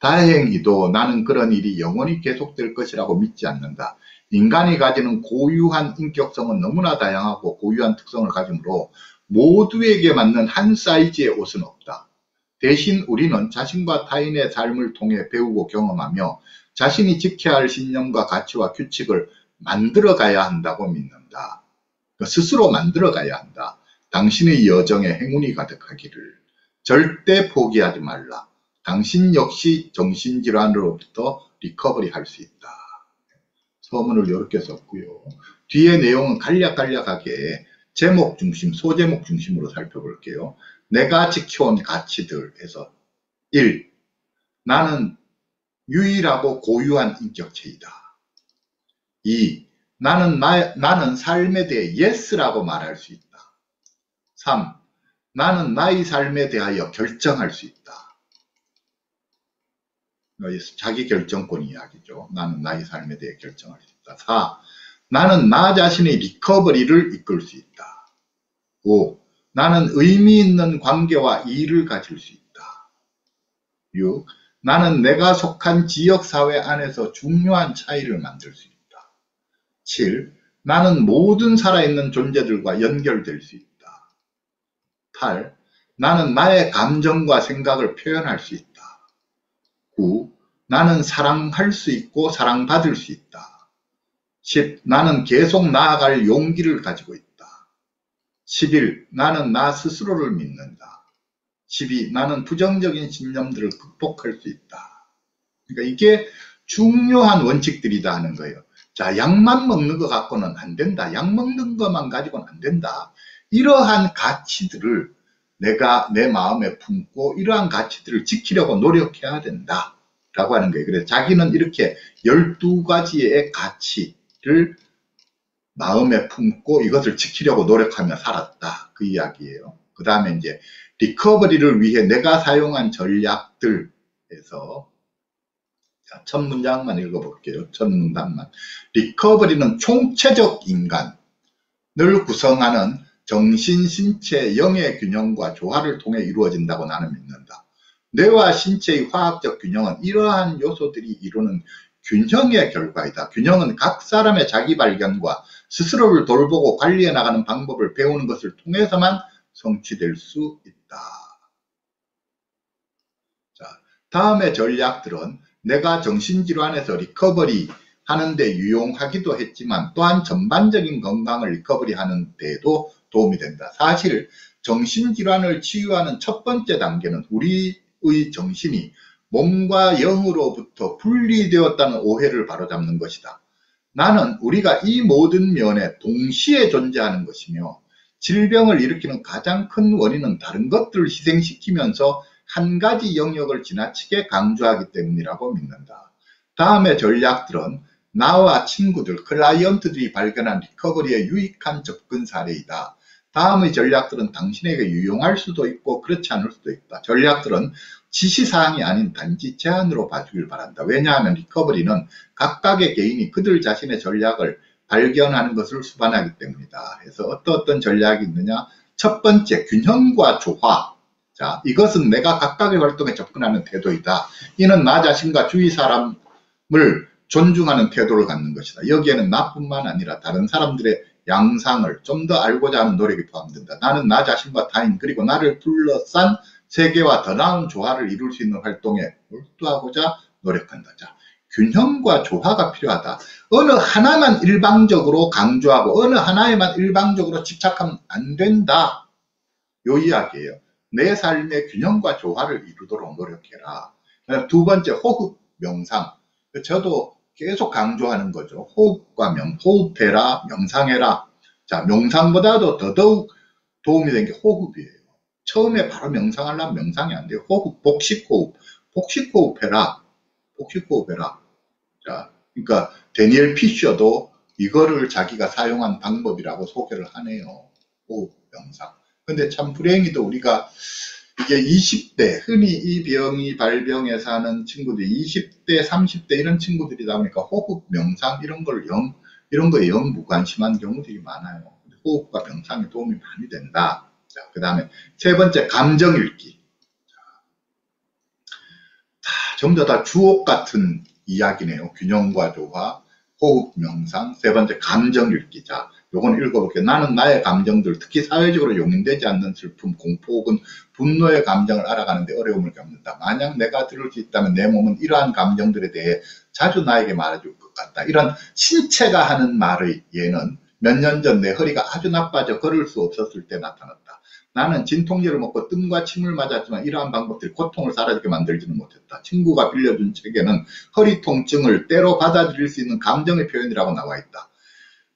Speaker 1: 다행히도 나는 그런 일이 영원히 계속될 것이라고 믿지 않는다. 인간이 가지는 고유한 인격성은 너무나 다양하고 고유한 특성을 가지므로 모두에게 맞는 한 사이즈의 옷은 없다. 대신 우리는 자신과 타인의 삶을 통해 배우고 경험하며 자신이 지켜야 할 신념과 가치와 규칙을 만들어 가야 한다고 믿는다. 그 스스로 만들어 가야 한다. 당신의 여정에 행운이 가득하기를. 절대 포기하지 말라. 당신 역시 정신질환으로부터 리커버리 할 수 있다. 서문을 이렇게 썼고요. 뒤에 내용은 간략간략하게 제목 중심, 소제목 중심으로 살펴볼게요. 내가 지켜온 가치들에서 1. 나는 유일하고 고유한 인격체이다. 2. 나는, 나, 나는 삶에 대해 yes라고 말할 수 있다. 3. 나는 나의 삶에 대하여 결정할 수 있다. 자기 결정권 이야기죠. 나는 나의 삶에 대해 결정할 수 있다. 4. 나는 나 자신의 recovery를 이끌 수 있다. 5. 나는 의미 있는 관계와 일을 가질 수 있다. 6. 나는 내가 속한 지역사회 안에서 중요한 차이를 만들 수 있다. 7. 나는 모든 살아있는 존재들과 연결될 수 있다. 8. 나는 나의 감정과 생각을 표현할 수 있다. 9. 나는 사랑할 수 있고 사랑받을 수 있다. 10. 나는 계속 나아갈 용기를 가지고 있다. 11. 나는 나 스스로를 믿는다. 12. 나는 부정적인 신념들을 극복할 수 있다. 그러니까 이게 중요한 원칙들이다 하는 거예요. 자, 약만 먹는 것 갖고는 안 된다. 약 먹는 것만 가지고는 안 된다. 이러한 가치들을 내가 내 마음에 품고 이러한 가치들을 지키려고 노력해야 된다. 라고 하는 거예요. 그래서 자기는 이렇게 12가지의 가치를 마음에 품고 이것을 지키려고 노력하며 살았다. 그 이야기예요. 그 다음에 이제 리커버리를 위해 내가 사용한 전략들에서 자, 첫 문장만 읽어볼게요. 첫 문단만. 리커버리는 총체적 인간을 구성하는 정신, 신체, 영의 균형과 조화를 통해 이루어진다고 나는 믿는다. 뇌와 신체의 화학적 균형은 이러한 요소들이 이루는 균형의 결과이다. 균형은 각 사람의 자기 발견과 스스로를 돌보고 관리해 나가는 방법을 배우는 것을 통해서만 성취될 수 있다. 자, 다음의 전략들은 내가 정신질환에서 recovery 하는데 유용하기도 했지만 또한 전반적인 건강을 recovery 하는 데도 도움이 된다. 사실 정신질환을 치유하는 첫 번째 단계는 우리의 정신이 몸과 영으로부터 분리되었다는 오해를 바로잡는 것이다. 나는 우리가 이 모든 면에 동시에 존재하는 것이며 질병을 일으키는 가장 큰 원인은 다른 것들을 희생시키면서 한 가지 영역을 지나치게 강조하기 때문이라고 믿는다. 다음의 전략들은 나와 친구들, 클라이언트들이 발견한 리커버리의 유익한 접근 사례이다. 다음의 전략들은 당신에게 유용할 수도 있고 그렇지 않을 수도 있다. 전략들은 지시사항이 아닌 단지 제안으로 봐주길 바란다. 왜냐하면 리커버리는 각각의 개인이 그들 자신의 전략을 발견하는 것을 수반하기 때문이다. 그래서 어떤 어떤 전략이 있느냐? 첫 번째, 균형과 조화. 자, 이것은 내가 각각의 활동에 접근하는 태도이다. 이는 나 자신과 주위 사람을 존중하는 태도를 갖는 것이다. 여기에는 나뿐만 아니라 다른 사람들의 양상을 좀 더 알고자 하는 노력이 포함된다. 나는 나 자신과 타인 그리고 나를 둘러싼 세계와 더 나은 조화를 이룰 수 있는 활동에 몰두하고자 노력한다. 자, 균형과 조화가 필요하다. 어느 하나만 일방적으로 강조하고 어느 하나에만 일방적으로 집착하면 안 된다. 요 이야기예요. 내 삶의 균형과 조화를 이루도록 노력해라. 두 번째 호흡 명상. 저도 계속 강조하는 거죠. 호흡과 명, 호흡해라, 명상해라. 자, 명상보다도 더더욱 도움이 된 게 호흡이에요. 처음에 바로 명상하려면 명상이 안 돼요. 호흡, 복식호흡, 복식호흡 해라. 복식호흡 해라. 자, 그러니까 데니엘 피셔도 이거를 자기가 사용한 방법이라고 소개를 하네요. 호흡, 명상. 근데 참 불행히도 우리가 이게 20대, 흔히 이 병이 발병해서 하는 친구들이 20대, 30대 이런 친구들이다 보니까 호흡, 명상 이런 걸 영, 이런 거에 영 무관심한 경우들이 많아요. 호흡과 명상에 도움이 많이 된다. 자, 그 다음에 세 번째 감정 읽기. 자, 전부 다 주옥 같은 이야기네요. 균형과 조화, 호흡, 명상. 세 번째 감정 읽기. 자, 요건 읽어볼게요. 나는 나의 감정들, 특히 사회적으로 용인되지 않는 슬픔, 공포 혹은 분노의 감정을 알아가는데 어려움을 겪는다. 만약 내가 들을 수 있다면 내 몸은 이러한 감정들에 대해 자주 나에게 말해줄 것 같다. 이런 신체가 하는 말의 예는 몇 년 전 내 허리가 아주 나빠져 걸을 수 없었을 때 나타났다. 나는 진통제를 먹고 뜸과 침을 맞았지만 이러한 방법들이 고통을 사라지게 만들지는 못했다. 친구가 빌려준 책에는 허리 통증을 때로 받아들일 수 있는 감정의 표현이라고 나와 있다.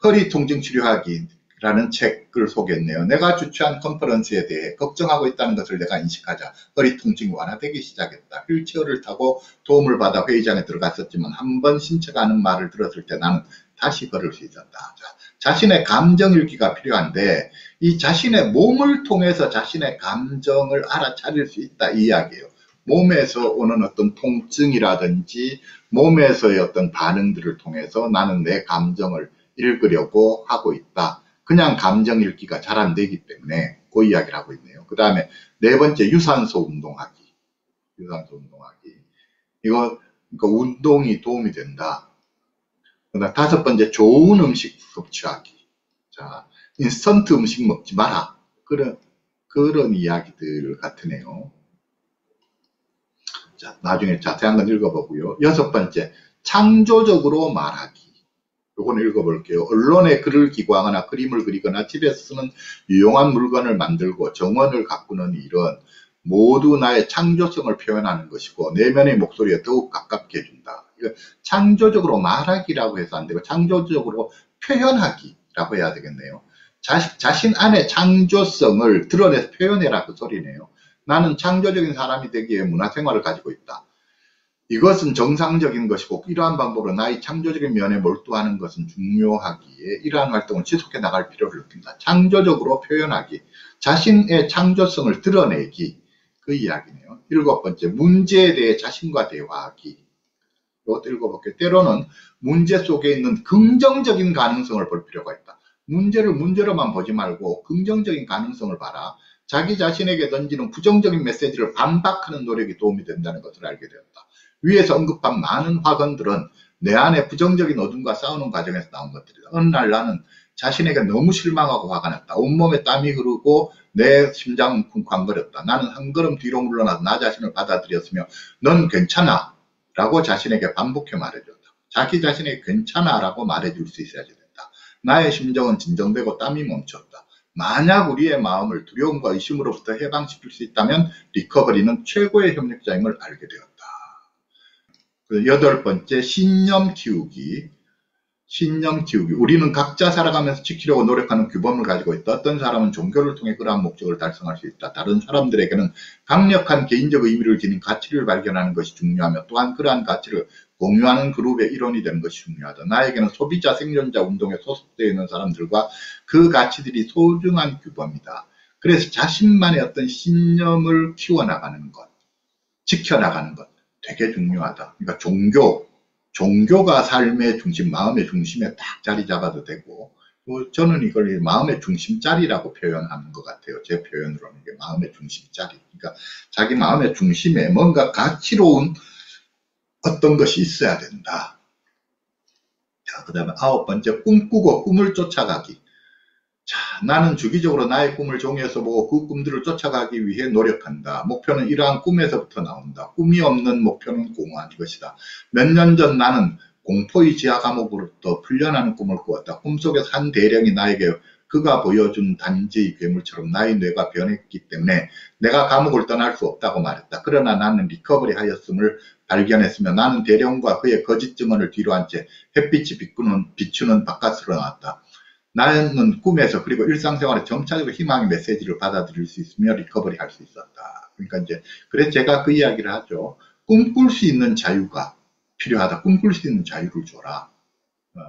Speaker 1: 허리 통증 치료하기 라는 책을 소개했네요. 내가 주최한 컨퍼런스에 대해 걱정하고 있다는 것을 내가 인식하자 허리 통증이 완화되기 시작했다. 휠체어를 타고 도움을 받아 회의장에 들어갔었지만 한 번 신체가 하는 말을 들었을 때 나는 다시 걸을 수 있었다. 자, 자신의 감정 읽기가 필요한데 이 자신의 몸을 통해서 자신의 감정을 알아차릴 수 있다 이 이야기예요. 몸에서 오는 어떤 통증이라든지 몸에서의 어떤 반응들을 통해서 나는 내 감정을 읽으려고 하고 있다. 그냥 감정 읽기가 잘 안 되기 때문에 그 이야기를 하고 있네요. 그 다음에 네 번째 유산소 운동하기. 유산소 운동하기. 이거 그러니까 운동이 도움이 된다. 그다음 다섯 번째 좋은 음식 섭취하기. 자, 인스턴트 음식 먹지 마라. 그런 그런 이야기들 같으네요. 자, 나중에 자세한 건 읽어보고요. 여섯 번째, 창조적으로 말하기. 요건 읽어볼게요. 언론에 글을 기고하거나 그림을 그리거나 집에서 쓰는 유용한 물건을 만들고 정원을 가꾸는 일은 모두 나의 창조성을 표현하는 것이고 내면의 목소리에 더욱 가깝게 해준다. 창조적으로 말하기라고 해서 안 되고 창조적으로 표현하기라고 해야 되겠네요. 자, 자신 안에 창조성을 드러내서 표현해라 그 소리네요. 나는 창조적인 사람이 되기에 문화생활을 가지고 있다. 이것은 정상적인 것이고 이러한 방법으로 나의 창조적인 면에 몰두하는 것은 중요하기에 이러한 활동을 지속해 나갈 필요를 느낀다. 창조적으로 표현하기, 자신의 창조성을 드러내기 그 이야기네요. 일곱 번째, 문제에 대해 자신과 대화하기. 이것도 읽어볼게요. 때로는 문제 속에 있는 긍정적인 가능성을 볼 필요가 있다. 문제를 문제로만 보지 말고 긍정적인 가능성을 봐라. 자기 자신에게 던지는 부정적인 메시지를 반박하는 노력이 도움이 된다는 것을 알게 되었다. 위에서 언급한 많은 화건들은 내 안에 부정적인 어둠과 싸우는 과정에서 나온 것들이다. 어느 날 나는 자신에게 너무 실망하고 화가 났다. 온몸에 땀이 흐르고 내 심장은 쿵쾅거렸다. 나는 한 걸음 뒤로 물러나서 나 자신을 받아들였으며 넌 괜찮아 라고 자신에게 반복해 말해줬다. 자기 자신에게 괜찮아 라고 말해줄 수 있어야지 된다. 나의 심정은 진정되고 땀이 멈췄다. 만약 우리의 마음을 두려움과 의심으로부터 해방시킬 수 있다면 리커버리는 최고의 협력자임을 알게 되었다. 그 여덟 번째 신념 키우기. 신념 키우기. 우리는 각자 살아가면서 지키려고 노력하는 규범을 가지고 있다. 어떤 사람은 종교를 통해 그러한 목적을 달성할 수 있다. 다른 사람들에게는 강력한 개인적 의미를 지닌 가치를 발견하는 것이 중요하며 또한 그러한 가치를 공유하는 그룹의 일원이 되는 것이 중요하다. 나에게는 소비자 생존자 운동에 소속되어 있는 사람들과 그 가치들이 소중한 규범이다. 그래서 자신만의 어떤 신념을 키워나가는 것, 지켜나가는 것, 되게 중요하다. 그러니까 종교, 종교가 삶의 중심, 마음의 중심에 딱 자리 잡아도 되고, 뭐 저는 이걸 마음의 중심자리라고 표현하는 것 같아요. 제 표현으로는 이게 마음의 중심자리. 그러니까 자기 마음의 중심에 뭔가 가치로운 어떤 것이 있어야 된다. 자, 그 다음에 아홉 번째, 꿈꾸고 꿈을 쫓아가기. 자, 나는 주기적으로 나의 꿈을 종이에서 보고 그 꿈들을 쫓아가기 위해 노력한다. 목표는 이러한 꿈에서부터 나온다. 꿈이 없는 목표는 공허한 것이다. 몇 년 전 나는 공포의 지하 감옥으로부터 풀려나는 꿈을 꾸었다. 꿈속에서 한 대령이 나에게 그가 보여준 단지의 괴물처럼 나의 뇌가 변했기 때문에 내가 감옥을 떠날 수 없다고 말했다. 그러나 나는 recovery 하였음을 발견했으며 나는 대령과 그의 거짓 증언을 뒤로 한 채 햇빛이 비추는, 비추는 바깥으로 나왔다. 나는 꿈에서 그리고 일상생활에 점차적으로 희망의 메시지를 받아들일 수 있으며 recovery 할 수 있었다. 그러니까 이제 그래서 제가 그 이야기를 하죠. 꿈꿀 수 있는 자유가 필요하다. 꿈꿀 수 있는 자유를 줘라. 어,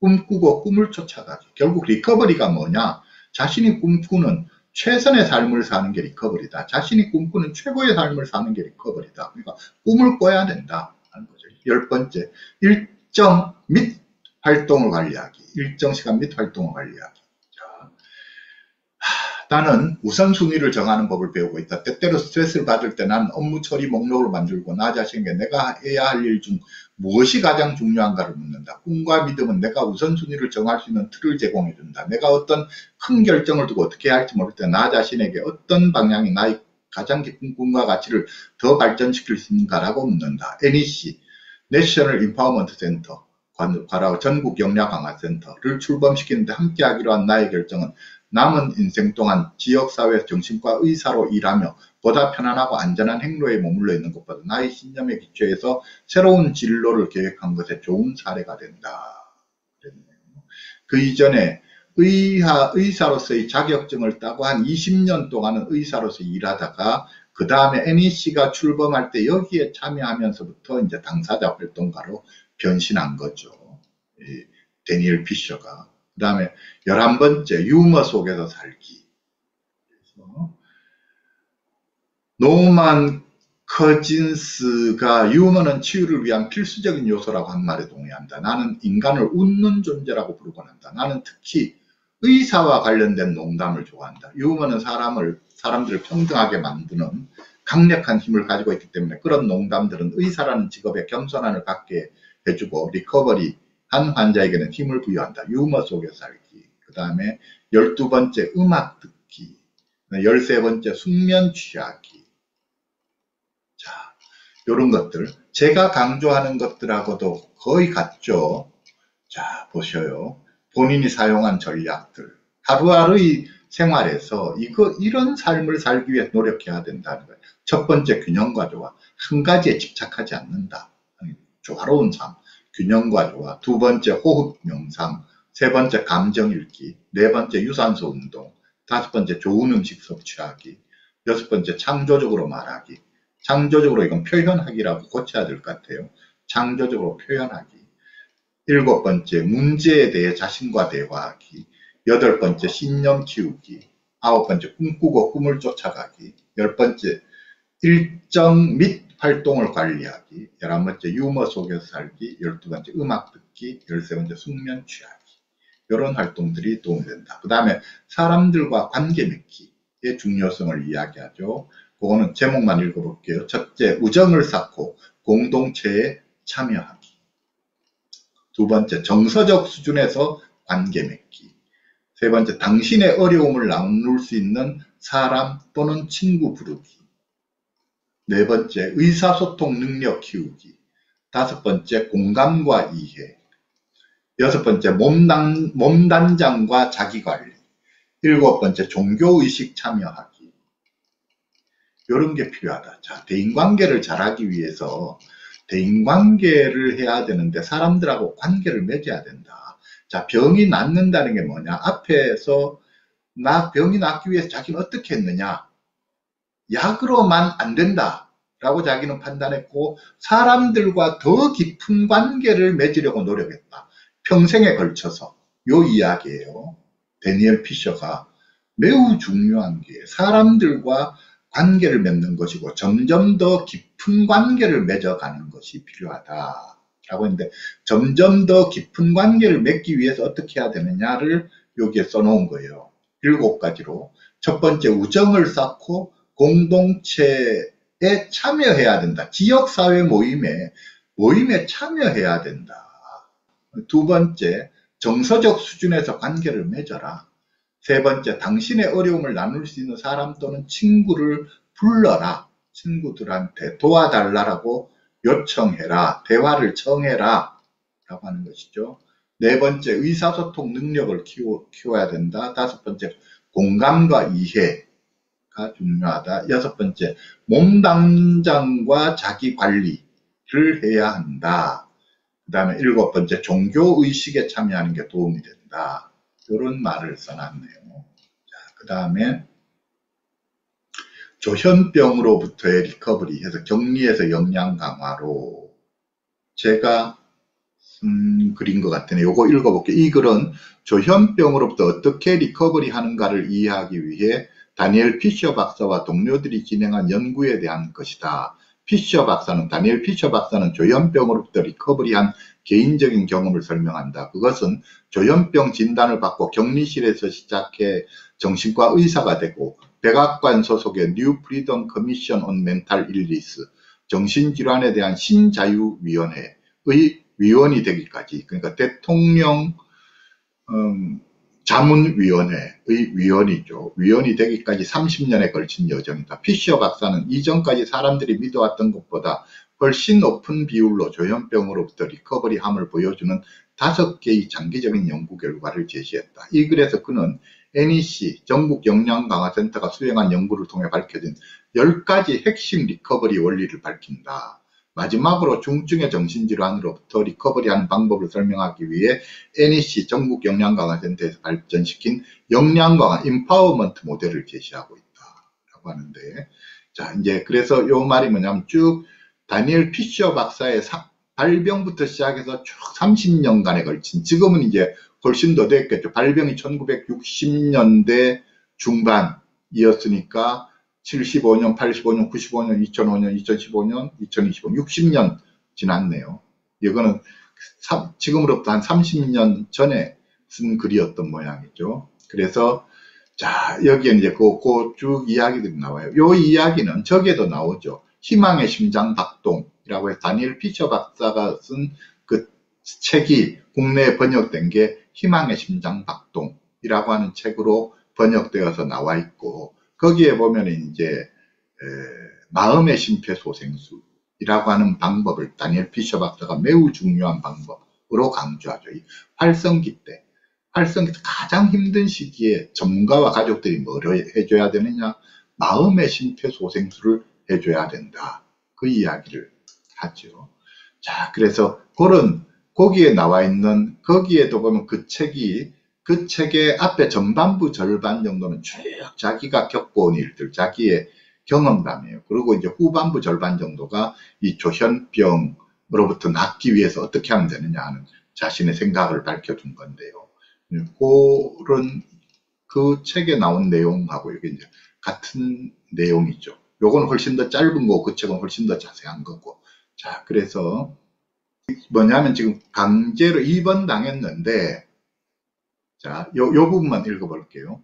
Speaker 1: 꿈꾸고 꿈을 쫓아가기. 결국 recovery가 뭐냐? 자신이 꿈꾸는 최선의 삶을 사는 게 리커버리다. 자신이 꿈꾸는 최고의 삶을 사는 게 리커버리다. 그러니까 꿈을 꿔야 된다. 하는 거죠. 열 번째, 일정 및 활동을 관리하기. 일정 시간 및 활동을 관리하기. 자, 하, 나는 우선순위를 정하는 법을 배우고 있다. 때때로 스트레스를 받을 때 나는 업무 처리 목록을 만들고 나 자신에게 내가 해야 할 일 중 무엇이 가장 중요한가를 묻는다. 꿈과 믿음은 내가 우선순위를 정할 수 있는 틀을 제공해 준다. 내가 어떤 큰 결정을 두고 어떻게 해야 할지 모를 때 나 자신에게 어떤 방향이 나의 가장 깊은 꿈과 가치를 더 발전시킬 수 있는가라고 묻는다. NEC, National Empowerment Center. 괄호 전국 역량 강화 센터를 출범시키는데 함께하기로 한 나의 결정은 남은 인생 동안 지역사회 정신과 의사로 일하며 보다 편안하고 안전한 행로에 머물러 있는 것보다 나의 신념에 기초해서 새로운 진로를 계획한 것에 좋은 사례가 된다. 그 이전에 의사, 의사로서의 자격증을 따고 한 20년 동안은 의사로서 일하다가 그 다음에 NEC가 출범할 때 여기에 참여하면서부터 이제 당사자 활동가로 변신한 거죠. 데니엘 피셔가. 그 다음에 열한 번째 유머 속에서 살기. 노만 커진스가 유머는 치유를 위한 필수적인 요소라고 한 말에 동의한다. 나는 인간을 웃는 존재라고 부르곤 한다. 나는 특히 의사와 관련된 농담을 좋아한다. 유머는 사람을 사람들을 평등하게 만드는 강력한 힘을 가지고 있기 때문에 그런 농담들은 의사라는 직업에 겸손함을 갖게 해주고 리커버리 한 환자에게는 힘을 부여한다. 유머 속에 살기. 그 다음에 열두 번째 음악 듣기. 열세 번째 숙면 취하기. 자, 요런 것들. 제가 강조하는 것들하고도 거의 같죠. 자, 보셔요. 본인이 사용한 전략들. 하루하루의 생활에서 이거, 이런 삶을 살기 위해 노력해야 된다는 거예요. 첫 번째 균형과 조화. 한 가지에 집착하지 않는다. 조화로운 삶. 균형과 조화, 두 번째 호흡 명상, 세 번째 감정 읽기, 네 번째 유산소 운동, 다섯 번째 좋은 음식 섭취하기, 여섯 번째 창조적으로 말하기. 창조적으로 이건 표현하기라고 고쳐야 될 것 같아요. 창조적으로 표현하기. 일곱 번째, 문제에 대해 자신과 대화하기. 여덟 번째, 신념 키우기. 아홉 번째, 꿈꾸고 꿈을 쫓아가기. 열 번째, 일정 및 활동을 관리하기. 열한 번째, 유머 속에서 살기. 열두 번째, 음악 듣기. 열세 번째, 숙면 취하기. 이런 활동들이 도움이 된다. 그 다음에 사람들과 관계 맺기의 중요성을 이야기하죠. 그거는 제목만 읽어볼게요. 첫째, 우정을 쌓고 공동체에 참여하기. 두 번째, 정서적 수준에서 관계 맺기. 세 번째, 당신의 어려움을 나눌 수 있는 사람 또는 친구 부르기. 네 번째, 의사소통 능력 키우기. 다섯 번째, 공감과 이해. 여섯 번째, 몸단, 몸단장과 자기관리. 일곱 번째, 종교의식 참여하기. 이런 게 필요하다. 자, 대인관계를 잘하기 위해서 대인관계를 해야 되는데 사람들하고 관계를 맺어야 된다. 자, 병이 낫는다는 게 뭐냐? 앞에서 나 병이 낫기 위해서 자기는 어떻게 했느냐? 약으로만 안 된다. 라고 자기는 판단했고 사람들과 더 깊은 관계를 맺으려고 노력했다. 평생에 걸쳐서 요 이야기예요. 데니엘 피셔가 매우 중요한 게 사람들과 관계를 맺는 것이고 점점 더 깊은 관계를 맺어가는 것이 필요하다. 라고 했는데 점점 더 깊은 관계를 맺기 위해서 어떻게 해야 되느냐를 여기에 써놓은 거예요. 일곱 가지로. 첫 번째 우정을 쌓고 공동체에 참여해야 된다. 지역사회 모임에 모임에 참여해야 된다. 두 번째 정서적 수준에서 관계를 맺어라. 세 번째, 당신의 어려움을 나눌 수 있는 사람 또는 친구를 불러라. 친구들한테 도와달라고 요청해라. 대화를 청해라. 라고 하는 것이죠. 네 번째, 의사소통 능력을 키워, 키워야 된다. 다섯 번째, 공감과 이해 가 중요하다. 여섯 번째, 몸단장과 자기 관리를 해야 한다. 그 다음에 일곱 번째, 종교의식에 참여하는 게 도움이 된다. 이런 말을 써놨네요. 그 다음에 조현병으로부터의 recovery 해서 격리에서 역량 강화로 제가 음, 그린 것 같으네. 요거 읽어볼게요. 이 글은 조현병으로부터 어떻게 recovery 하는가를 이해하기 위해 다니엘 피셔 박사와 동료들이 진행한 연구에 대한 것이다. 피셔 박사는 다니엘 피셔 박사는 조현병으로부터 recovery한 개인적인 경험을 설명한다. 그것은 조현병 진단을 받고 격리실에서 시작해 정신과 의사가 되고 백악관 소속의 New Freedom Commission on Mental Illness 정신질환에 대한 신자유위원회의 위원이 되기까지 그러니까 대통령 음, 자문위원회의 위원이죠. 위원이 되기까지 30년에 걸친 여정이다. 피셔 박사는 이전까지 사람들이 믿어왔던 것보다 훨씬 높은 비율로 조현병으로부터 recovery함을 보여주는 다섯 개의 장기적인 연구 결과를 제시했다. 이 글에서 그는 NEC 전국 역량강화센터가 수행한 연구를 통해 밝혀진 10가지 핵심 recovery 원리를 밝힌다. 마지막으로 중증의 정신질환으로부터 recovery하는 방법을 설명하기 위해 NEC 전국 역량강화센터에서 발전시킨 역량강화 empowerment 모델을 제시하고 있다. 라고 하는데 자 이제 그래서 요 말이 뭐냐면 쭉 다니엘 피셔 박사의 사, 발병부터 시작해서 쭉 30년간에 걸친 지금은 이제 훨씬 더 됐겠죠. 발병이 1960년대 중반이었으니까 75년, 85년, 95년, 2005년, 2015년, 2025년, 60년 지났네요. 이거는 지금으로부터 한 30년 전에 쓴 글이었던 모양이죠. 그래서 자 여기에 이제 그쭉 그 이야기들이 나와요. 요 이야기는 저기에도 나오죠. 희망의 심장 박동이라고 해서 다니엘 피처 박사가 쓴 그 책이 국내에 번역된 게 희망의 심장 박동이라고 하는 책으로 번역되어서 나와 있고 거기에 보면 이제 에, 마음의 심폐소생술이라고 하는 방법을 다니엘 피셔 박사가 매우 중요한 방법으로 강조하죠. 이 활성기 때 활성기 때 가장 힘든 시기에 전문가와 가족들이 뭘 해줘야 되느냐 마음의 심폐소생술을 해줘야 된다. 그 이야기를 하죠. 자, 그래서 그런 거기에 나와 있는 거기에도 보면 그 책이 그 책의 앞에 전반부 절반 정도는 쭉 자기가 겪어온 일들, 자기의 경험담이에요. 그리고 이제 후반부 절반 정도가 이 조현병으로부터 낫기 위해서 어떻게 하면 되느냐 하는 자신의 생각을 밝혀준 건데요. 그런 그 책에 나온 내용하고 이게 이제 같은 내용이죠. 요건 훨씬 더 짧은 거고 그 책은 훨씬 더 자세한 거고. 자, 그래서 뭐냐면 지금 강제로 2번 당했는데 자, 요, 요 부분만 읽어볼게요.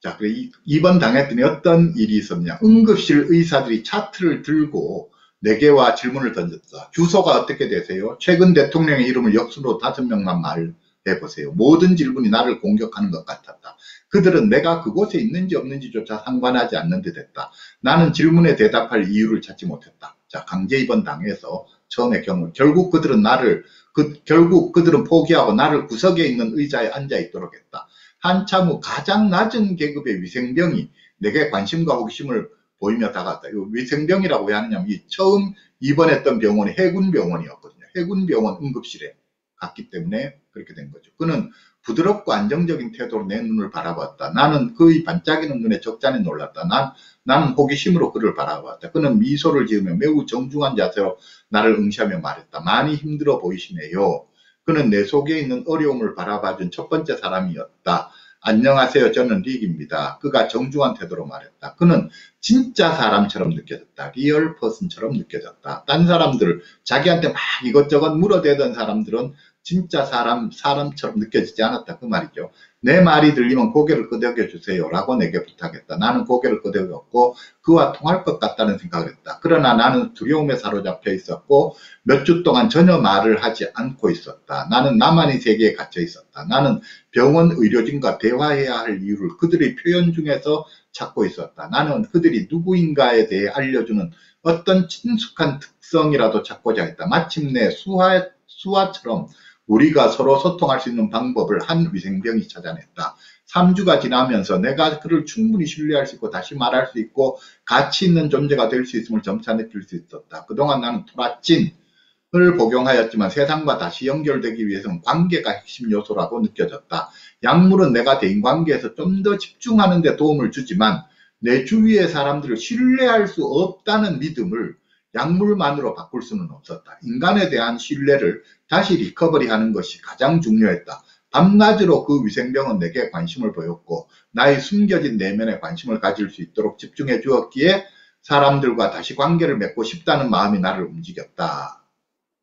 Speaker 1: 자, 그래 2번 당했더니 어떤 일이 있었냐. 응급실 의사들이 차트를 들고 4개와 질문을 던졌다. 주소가 어떻게 되세요? 최근 대통령의 이름을 역수로 다섯 명만 말해보세요. 모든 질문이 나를 공격하는 것 같았다. 그들은 내가 그곳에 있는지 없는지조차 상관하지 않는 듯 했다. 나는 질문에 대답할 이유를 찾지 못했다. 자, 강제 입원 당해서 처음에 경우 결국 그들은 나를 그 결국 그들은 포기하고 나를 구석에 있는 의자에 앉아 있도록 했다. 한참 후 가장 낮은 계급의 위생병이 내게 관심과 호기심을 보이며 다가왔다. 이 위생병이라고 왜 하느냐면 이 처음 입원했던 병원이 해군병원이었거든요. 해군병원 응급실에 갔기 때문에 그렇게 된 거죠. 그는 부드럽고 안정적인 태도로 내 눈을 바라봤다. 나는 그의 반짝이는 눈에 적잖이 놀랐다. 난, 나는 호기심으로 그를 바라봤다. 그는 미소를 지으며 매우 정중한 자세로 나를 응시하며 말했다. 많이 힘들어 보이시네요. 그는 내 속에 있는 어려움을 바라봐준 첫 번째 사람이었다. 안녕하세요. 저는 릭입니다. 그가 정중한 태도로 말했다. 그는 진짜 사람처럼 느껴졌다. real person처럼 느껴졌다. 딴 사람들, 자기한테 막 이것저것 물어대던 사람들은 진짜 사람, 사람처럼 느껴지지 않았다. 그 말이죠. 내 말이 들리면 고개를 끄덕여 주세요. 라고 내게 부탁했다. 나는 고개를 끄덕였고 그와 통할 것 같다는 생각을 했다. 그러나 나는 두려움에 사로잡혀 있었고 몇 주 동안 전혀 말을 하지 않고 있었다. 나는 나만의 세계에 갇혀 있었다. 나는 병원 의료진과 대화해야 할 이유를 그들의 표현 중에서 찾고 있었다. 나는 그들이 누구인가에 대해 알려주는 어떤 친숙한 특성이라도 찾고자 했다. 마침내 수화, 수화처럼 우리가 서로 소통할 수 있는 방법을 한 위생병이 찾아냈다. 3주가 지나면서 내가 그를 충분히 신뢰할 수 있고 다시 말할 수 있고 가치 있는 존재가 될 수 있음을 점차 느낄 수 있었다. 그동안 나는 토라찐을 복용하였지만 세상과 다시 연결되기 위해서는 관계가 핵심 요소라고 느껴졌다. 약물은 내가 대인관계에서 좀 더 집중하는 데 도움을 주지만 내 주위의 사람들을 신뢰할 수 없다는 믿음을 약물만으로 바꿀 수는 없었다. 인간에 대한 신뢰를 다시 리커버리 하는 것이 가장 중요했다. 밤낮으로 그 위생병은 내게 관심을 보였고 나의 숨겨진 내면에 관심을 가질 수 있도록 집중해 주었기에 사람들과 다시 관계를 맺고 싶다는 마음이 나를 움직였다.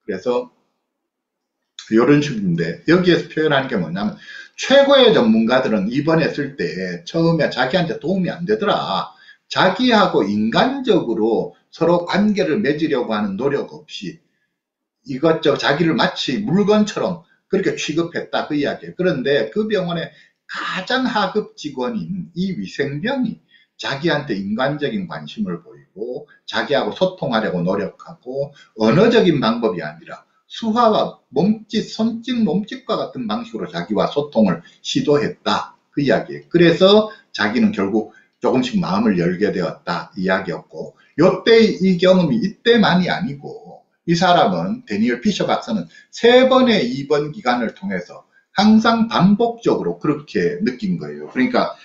Speaker 1: 그래서 이런 식인데 여기에서 표현하는 게 뭐냐면 최고의 전문가들은 입원했을 때 처음에 자기한테 도움이 안 되더라. 자기하고 인간적으로 서로 관계를 맺으려고 하는 노력 없이 이것저것 자기를 마치 물건처럼 그렇게 취급했다 그 이야기예요. 그런데 그 병원의 가장 하급 직원인 이 위생병이 자기한테 인간적인 관심을 보이고 자기하고 소통하려고 노력하고 언어적인 방법이 아니라 수화와 몸짓, 손짓, 몸짓과 같은 방식으로 자기와 소통을 시도했다. 그 이야기예요. 그래서 자기는 결국 조금씩 마음을 열게 되었다. 이야기였고 요때 이 경험이 이때만이 아니고 이 사람은 데니얼 피셔 박사는 세 번의 입원 기간을 통해서 항상 반복적으로 그렇게 느낀 거예요. 그러니까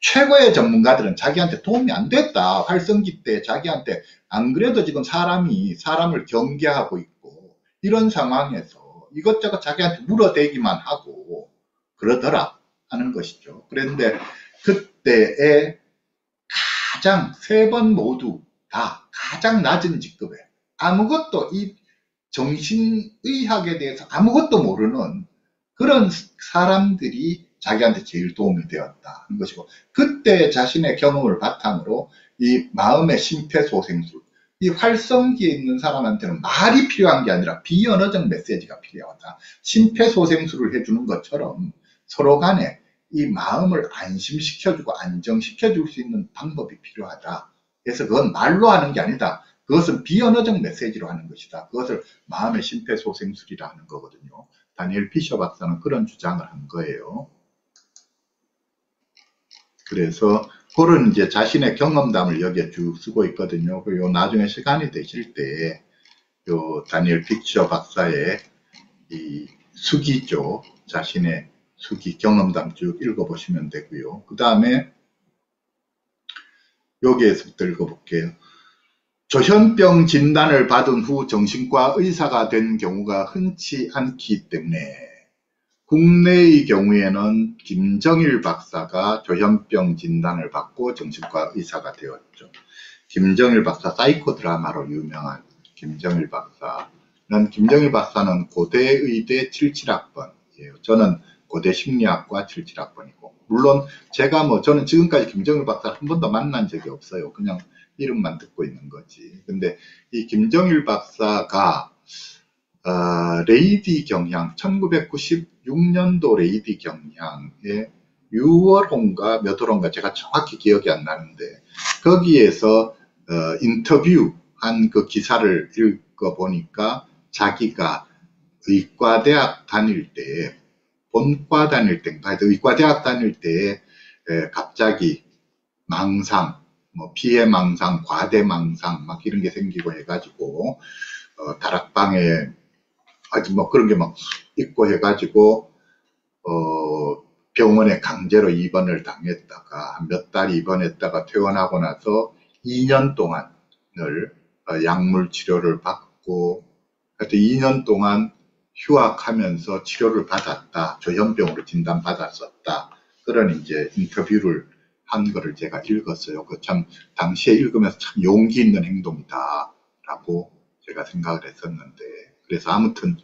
Speaker 1: 최고의 전문가들은 자기한테 도움이 안 됐다. 활성기 때 자기한테 안 그래도 지금 사람이 사람을 경계하고 있고 이런 상황에서 이것저것 자기한테 물어대기만 하고 그러더라 하는 것이죠. 그런데 그때의 가장 세 번 모두 다 가장 낮은 직급에 아무것도 이 정신의학에 대해서 아무것도 모르는 그런 사람들이 자기한테 제일 도움이 되었다 는 것이고 그때 자신의 경험을 바탕으로 이 마음의 심폐소생술 이 활성기에 있는 사람한테는 말이 필요한 게 아니라 비언어적 메시지가 필요하다. 심폐소생술을 해주는 것처럼 서로 간에 이 마음을 안심시켜주고 안정시켜줄 수 있는 방법이 필요하다. 그래서 그건 말로 하는 게 아니다 그것은 비언어적 메시지로 하는 것이다. 그것을 마음의 심폐소생술이라 하는 거거든요. 다니엘 피셔 박사는 그런 주장을 한 거예요. 그래서 그런 이제 자신의 경험담을 여기에 쭉 쓰고 있거든요. 그리고 나중에 시간이 되실 때, 요 다니엘 피셔 박사의 이 수기죠. 자신의 수기 경험담 쭉 읽어보시면 되고요. 그 다음에 여기에서부터 읽어볼게요. 조현병 진단을 받은 후 정신과 의사가 된 경우가 흔치 않기 때문에 국내의 경우에는 김정일 박사가 조현병 진단을 받고 정신과 의사가 되었죠. 김정일 박사 사이코 드라마로 유명한 김정일 박사는 김정일 박사는 고대의대 77학번이에요. 저는 고대 심리학과 77학번이고 물론 제가 뭐 저는 지금까지 김정일 박사를 한 번도 만난 적이 없어요. 그냥 이름만 듣고 있는 거지. 근데 이 김정일 박사가 어, 레이디 경향 1996년도 레이디 경향에 6월호인가 몇 월호인가 제가 정확히 기억이 안 나는데 거기에서 어, 인터뷰한 그 기사를 읽어보니까 자기가 의과대학 다닐 때 본과 다닐 때인가 의과대학 다닐 때에 에, 갑자기 망상 뭐 피해망상, 과대망상 막 이런 게 생기고 해가지고 어, 다락방에 아주 뭐 그런 게 막 있고 해가지고 어, 병원에 강제로 입원을 당했다가 몇 달 입원했다가 퇴원하고 나서 2년 동안을 어, 약물 치료를 받고 하여튼 2년 동안 휴학하면서 치료를 받았다. 조현병으로 진단받았었다. 그런 이제 인터뷰를 한 거를 제가 읽었어요. 그 참 당시에 읽으면서 참 용기 있는 행동이다 라고 제가 생각을 했었는데 그래서 아무튼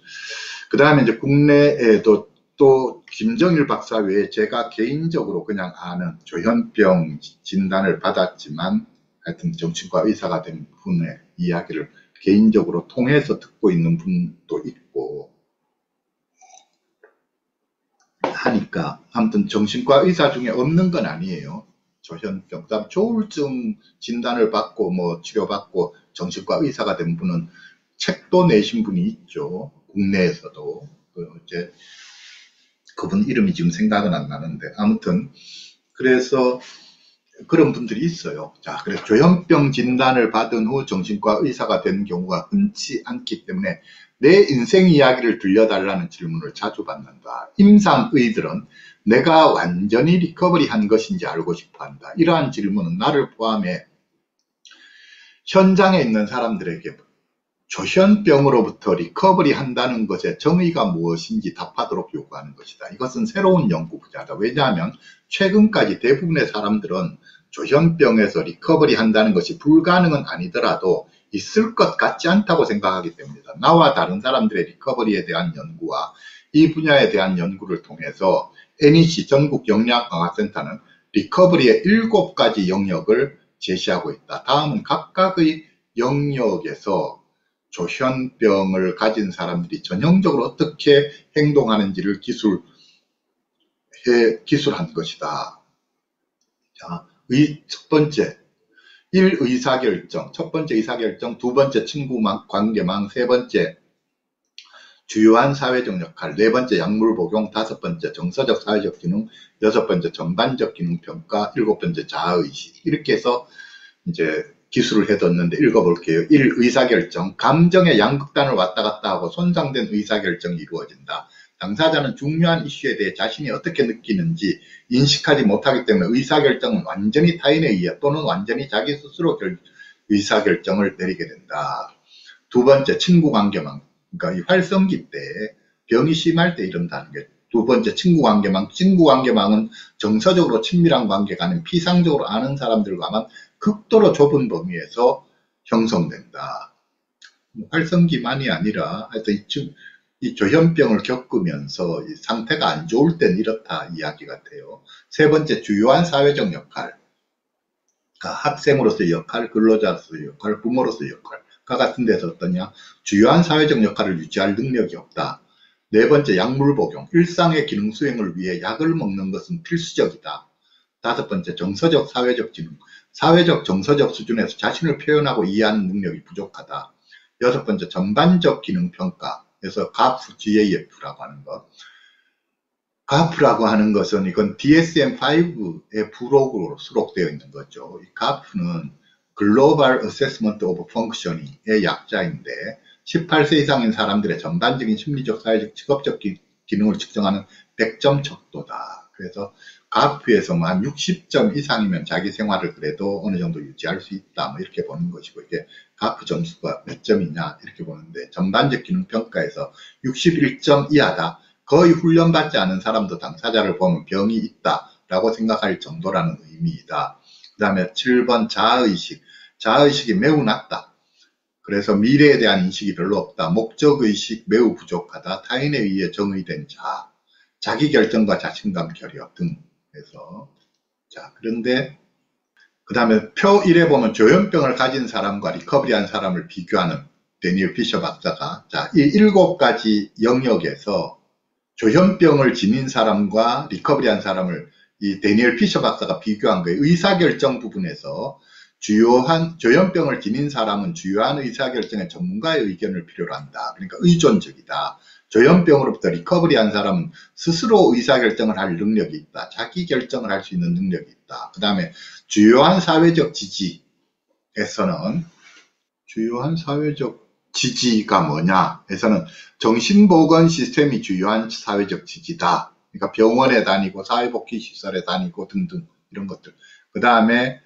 Speaker 1: 그 다음에 이제 국내에도 또 김정일 박사 외에 제가 개인적으로 그냥 아는 조현병 진단을 받았지만 하여튼 정신과 의사가 된 분의 이야기를 개인적으로 통해서 듣고 있는 분도 있고 하니까 아무튼 정신과 의사 중에 없는 건 아니에요. 조현병, 그다음 조울증 진단을 받고 뭐 치료받고 정신과 의사가 된 분은 책도 내신 분이 있죠. 국내에서도 그 이제 그분 이름이 지금 생각은 안 나는데 아무튼 그래서 그런 분들이 있어요. 자, 그래서 조현병 진단을 받은 후 정신과 의사가 된 경우가 흔치 않기 때문에 내 인생 이야기를 들려달라는 질문을 자주 받는다. 임상의들은 내가 완전히 리커버리 한 것인지 알고 싶어 한다. 이러한 질문은 나를 포함해 현장에 있는 사람들에게 조현병으로부터 recovery 한다는 것의 정의가 무엇인지 답하도록 요구하는 것이다. 이것은 새로운 연구 분야다. 왜냐하면 최근까지 대부분의 사람들은 조현병에서 recovery 한다는 것이 불가능은 아니더라도 있을 것 같지 않다고 생각하기 때문이다. 나와 다른 사람들의 recovery에 대한 연구와 이 분야에 대한 연구를 통해서 NEC 전국 역량강화 센터는 리커버리의 일곱 가지 영역을 제시하고 있다. 다음은 각각의 영역에서 조현병을 가진 사람들이 전형적으로 어떻게 행동하는지를 기술해, 기술한 것이다. 자, 의, 첫 번째, 1. 의사결정. 첫 번째 의사결정, 두 번째 친구 관계망, 세 번째 주요한 사회적 역할, 네 번째 약물 복용, 다섯 번째 정서적 사회적 기능, 여섯 번째 전반적 기능 평가, 일곱 번째 자아의식. 이렇게 해서 이제 기술을 해뒀는데 읽어볼게요. 1. 의사결정. 감정의 양극단을 왔다 갔다 하고 손상된 의사결정이 이루어진다. 당사자는 중요한 이슈에 대해 자신이 어떻게 느끼는지 인식하지 못하기 때문에 의사결정은 완전히 타인에 의해 또는 완전히 자기 스스로 결, 의사결정을 내리게 된다. 두 번째, 친구관계망. 그러니까 이 활성기 때 병이 심할 때 이런다는 게 두 번째 친구 관계망. 친구 관계망은 정서적으로 친밀한 관계가 아닌 피상적으로 아는 사람들과만 극도로 좁은 범위에서 형성된다. 뭐 활성기만이 아니라 하여튼 이쯤 이 조현병을 겪으면서 상태가 안 좋을 땐 이렇다 이야기 같아요. 세 번째 주요한 사회적 역할 그러니까 학생으로서의 역할, 근로자로서의 역할, 부모로서의 역할 과 같은 데서 어떠냐 주요한 사회적 역할을 유지할 능력이 없다. 네 번째 약물 복용 일상의 기능 수행을 위해 약을 먹는 것은 필수적이다. 다섯 번째 정서적 사회적 지능 사회적 정서적 수준에서 자신을 표현하고 이해하는 능력이 부족하다. 여섯 번째 전반적 기능 평가 그래서 GAF, GAF라고 하는 것. GAF라고 하는 것은 이건 DSM-5의 부록으로 수록되어 있는 거죠. 이 GAF는 Global Assessment of Functioning의 약자인데 18세 이상인 사람들의 전반적인 심리적, 사회적, 직업적 기, 능을 측정하는 100점 척도다. 그래서 한 60점 이상이면 자기 생활을 그래도 어느 정도 유지할 수 있다. 뭐 이렇게 보는 것이고 이게 가프 점수가 몇 점이냐 이렇게 보는데 전반적 기능 평가에서 61점 이하다. 거의 훈련받지 않은 사람도 당사자를 보면 병이 있다 라고 생각할 정도라는 의미이다. 그 다음에 7번 자아의식. 자아의식이 매우 낮다. 그래서 미래에 대한 인식이 별로 없다. 목적의식 매우 부족하다. 타인에 의해 정의된 자. 자기결정과 자신감 결여 등 해서 자 그런데 그 다음에 표 1에 보면 조현병을 가진 사람과 recovery한 사람을 비교하는 데니얼 피셔 박사가 자, 이 일곱 가지 영역에서 조현병을 지닌 사람과 recovery한 사람을 이 데니얼 피셔 박사가 비교한 거예요. 의사결정 부분에서 주요한 조현병을 지닌 사람은 주요한 의사결정에 전문가의 의견을 필요로 한다. 그러니까 의존적이다. 조현병으로부터 리커버리한 사람은 스스로 의사결정을 할 능력이 있다. 자기 결정을 할 수 있는 능력이 있다. 그 다음에 주요한 사회적 지지에서는 주요한 사회적 지지가 뭐냐 에서는 정신보건 시스템이 주요한 사회적 지지다. 그러니까 병원에 다니고 사회복지시설에 다니고 등등 이런 것들. 그 다음에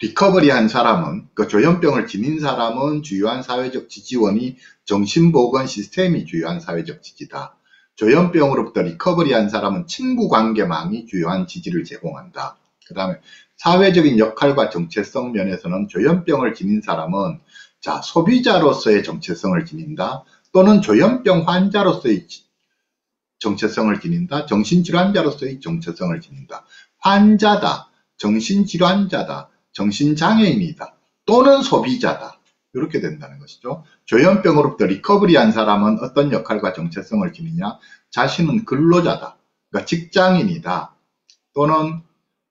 Speaker 1: 리커버리한 사람은 그 조현병을 지닌 사람은 주요한 사회적 지지원이 정신보건 시스템이 주요한 사회적 지지다. 조현병으로부터 리커버리한 사람은 친구관계망이 주요한 지지를 제공한다. 그 다음에 사회적인 역할과 정체성 면에서는 조현병을 지닌 사람은 자 소비자로서의 정체성을 지닌다. 또는 조현병 환자로서의 정체성을 지닌다. 정신질환자로서의 정체성을 지닌다. 환자다. 정신질환자다. 정신장애인이다. 또는 소비자다. 이렇게 된다는 것이죠. 조현병으로부터 리커버리한 사람은 어떤 역할과 정체성을 지니냐? 자신은 근로자다. 그러니까 직장인이다. 또는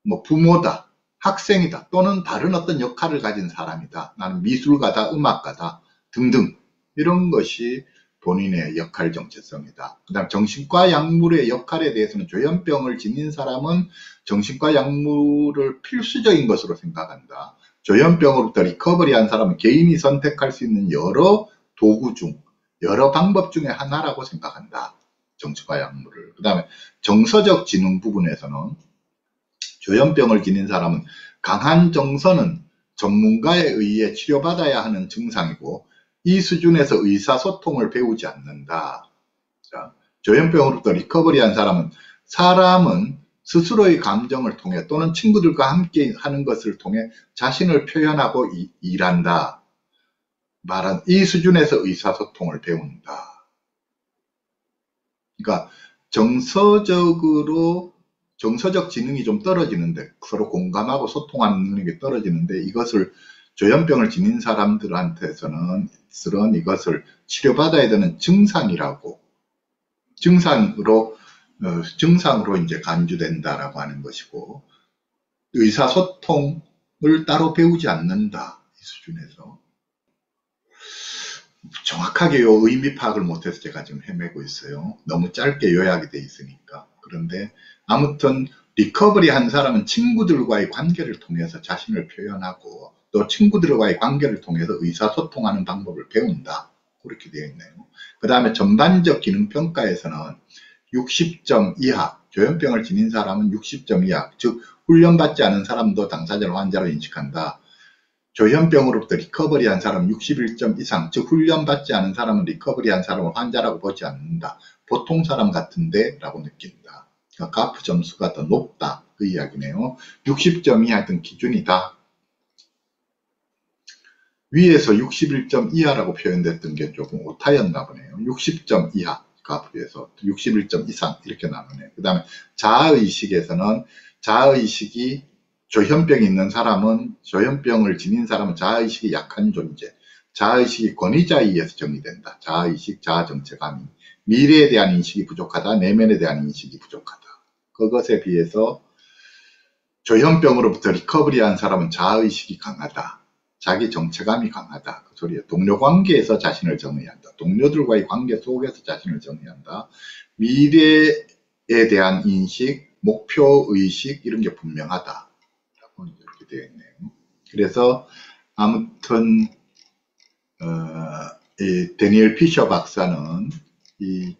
Speaker 1: 뭐 부모다. 학생이다. 또는 다른 어떤 역할을 가진 사람이다. 나는 미술가다. 음악가다. 등등. 이런 것이 본인의 역할 정체성이다. 그 다음 정신과 약물의 역할에 대해서는 조현병을 지닌 사람은 정신과 약물을 필수적인 것으로 생각한다. 조현병으로부터 리커버리한 사람은 개인이 선택할 수 있는 여러 도구 중 여러 방법 중에 하나라고 생각한다. 정신과 약물을. 그 다음에 정서적 지능 부분에서는 조현병을 지닌 사람은 강한 정서는 전문가에 의해 치료받아야 하는 증상이고 이 수준에서 의사소통을 배우지 않는다. 자, 조현병으로부터 리커버리한 사람은 사람은 스스로의 감정을 통해 또는 친구들과 함께 하는 것을 통해 자신을 표현하고 이, 일한다. 말한 이 수준에서 의사소통을 배운다. 그러니까 정서적으로 정서적 지능이 좀 떨어지는데 서로 공감하고 소통하는 능력이 떨어지는데 이것을 조현병을 지닌 사람들한테서는 이것을 치료받아야 되는 증상이라고. 증상으로 어, 증상으로 이제 간주된다라고 하는 것이고 의사소통을 따로 배우지 않는다 이 수준에서. 정확하게 요 의미 파악을 못해서 제가 지금 헤매고 있어요. 너무 짧게 요약이 돼 있으니까. 그런데 아무튼 리커버리 한 사람은 친구들과의 관계를 통해서 자신을 표현하고 또 친구들과의 관계를 통해서 의사소통하는 방법을 배운다. 그렇게 되어 있네요. 그 다음에 전반적 기능평가에서는 60점 이하, 조현병을 지닌 사람은 60점 이하, 즉 훈련받지 않은 사람도 당사자를 환자로 인식한다. 조현병으로부터 리커버리한 사람은 61점 이상, 즉 훈련받지 않은 사람은 리커버리한 사람을 환자라고 보지 않는다. 보통 사람 같은데 라고 느낀다. 그러니까 가프 점수가 더 높다. 그 이야기네요. 60점 이하였던 기준이다. 위에서 61점 이하라고 표현됐던 게 조금 오타였나 보네요. 60점 이하 가프에서 61점 이상 이렇게 나누네요. 그 다음에 자아의식에서는 자아의식이 조현병이 있는 사람은 조현병을 지닌 사람은 자아의식이 약한 존재 자아의식이 권위자에 의해서 정의된다. 자아의식, 자아정체감이 미래에 대한 인식이 부족하다. 내면에 대한 인식이 부족하다. 그것에 비해서 조현병으로부터 리커버리한 사람은 자아의식이 강하다. 자기 정체감이 강하다. 그 소리예요. 동료 관계에서 자신을 정의한다. 동료들과의 관계 속에서 자신을 정의한다. 미래에 대한 인식, 목표 의식 이런 게 분명하다. 라고 이렇게 되어 있네요. 그래서 아무튼 어, 이 데니엘 피셔 박사는 이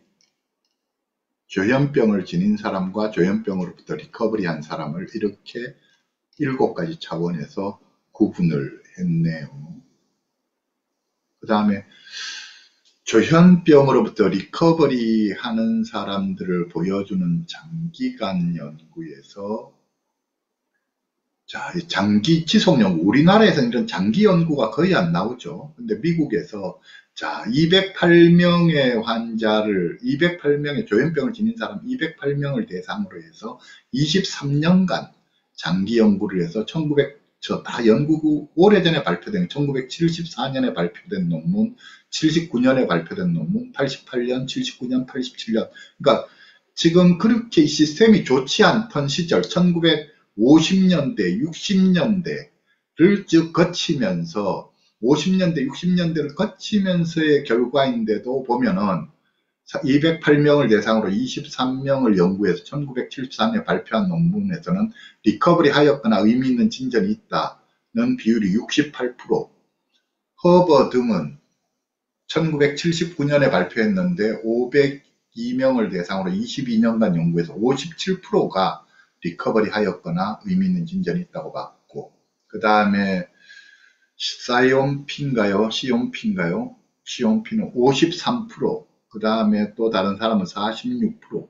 Speaker 1: 조현병을 지닌 사람과 조현병으로부터 리커버리한 사람을 이렇게 일곱 가지 차원에서 구분을 했네요. 그 다음에 조현병으로부터 리커버리 하는 사람들을 보여주는 장기간 연구에서 자, 장기 지속 연구, 우리나라에서 이런 장기 연구가 거의 안 나오죠. 근데 미국에서 자, 208명의 환자를, 208명의 조현병을 지닌 사람 208명을 대상으로 해서 23년간 장기 연구를 해서 1900, 저 다 연구 오래전에 발표된 1974년에 발표된 논문, 79년에 발표된 논문, 88년, 79년, 87년. 그러니까 지금 그렇게 시스템이 좋지 않던 시절 1950년대, 60년대를 쭉 거치면서 50년대, 60년대를 거치면서의 결과인데도 보면은 208명을 대상으로 23명을 연구해서 1974년에 발표한 논문에서는 recovery 하였거나 의미 있는 진전이 있다는 비율이 68%, 허버 등은 1979년에 발표했는데 502명을 대상으로 22년간 연구해서 57%가 recovery 하였거나 의미 있는 진전이 있다고 봤고 그 다음에 사이온핀가요? 시온핀가요? 시온핀은 53%, 그 다음에 또 다른 사람은 46%, 그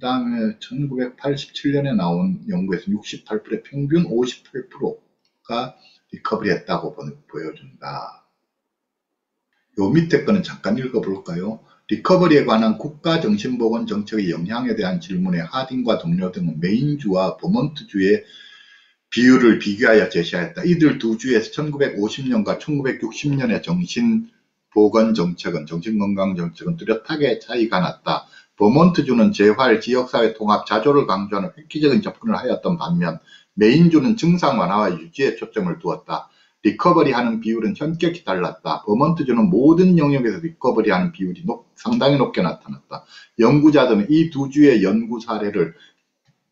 Speaker 1: 다음에 1987년에 나온 연구에서 68%의 평균 58%가 recovery 했다고 보여준다. 요 밑에 거는 잠깐 읽어볼까요? recovery에 관한 국가정신보건 정책의 영향에 대한 질문에 하딘과 동료 등은 메인주와 버먼트주의 비율을 비교하여 제시하였다. 이들 두 주에서 1950년과 1960년의 정신 보건정책은 정신건강정책은 뚜렷하게 차이가 났다. 버몬트주는 재활, 지역사회 통합, 자조를 강조하는 획기적인 접근을 하였던 반면 메인주는 증상 완화와 유지에 초점을 두었다. recovery하는 비율은 현격히 달랐다. 버먼트주는 모든 영역에서 recovery하는 비율이 높, 상당히 높게 나타났다. 연구자들은 이 두 주의 연구 사례를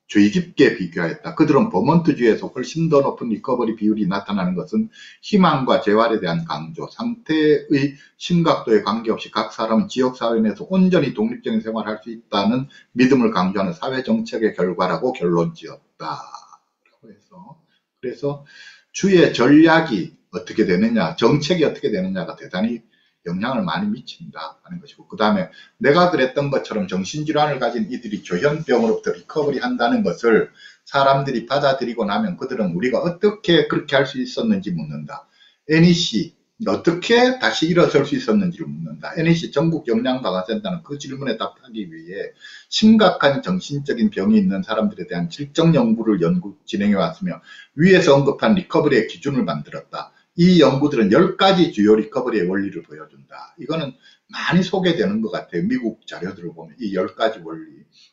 Speaker 1: 주의 깊게 비교하였다. 그들은 버먼트주에서 훨씬 더 높은 recovery 비율이 나타나는 것은 희망과 재활에 대한 강조, 상태의 심각도에 관계없이 각 사람은 지역사회 내에서 온전히 독립적인 생활을 할 수 있다는 믿음을 강조하는 사회정책의 결과라고 결론 지었다. 라고 해서 그래서 주의 전략이 어떻게 되느냐, 정책이 어떻게 되느냐가 대단히 영향을 많이 미친다 하는 것이고 그 다음에 내가 그랬던 것처럼 정신질환을 가진 이들이 조현병으로부터 recovery 한다는 것을 사람들이 받아들이고 나면 그들은 우리가 어떻게 그렇게 할 수 있었는지 묻는다. NEC 어떻게 다시 일어설 수 있었는지를 묻는다. NEC 전국 역량강화센터는 그 질문에 답하기 위해 심각한 정신적인 병이 있는 사람들에 대한 질적 연구를 연구 진행해 왔으며 위에서 언급한 recovery의 기준을 만들었다. 이 연구들은 10가지 주요 recovery의 원리를 보여준다. 이거는 많이 소개되는 것 같아요. 미국 자료들을 보면 이 10가지 원리.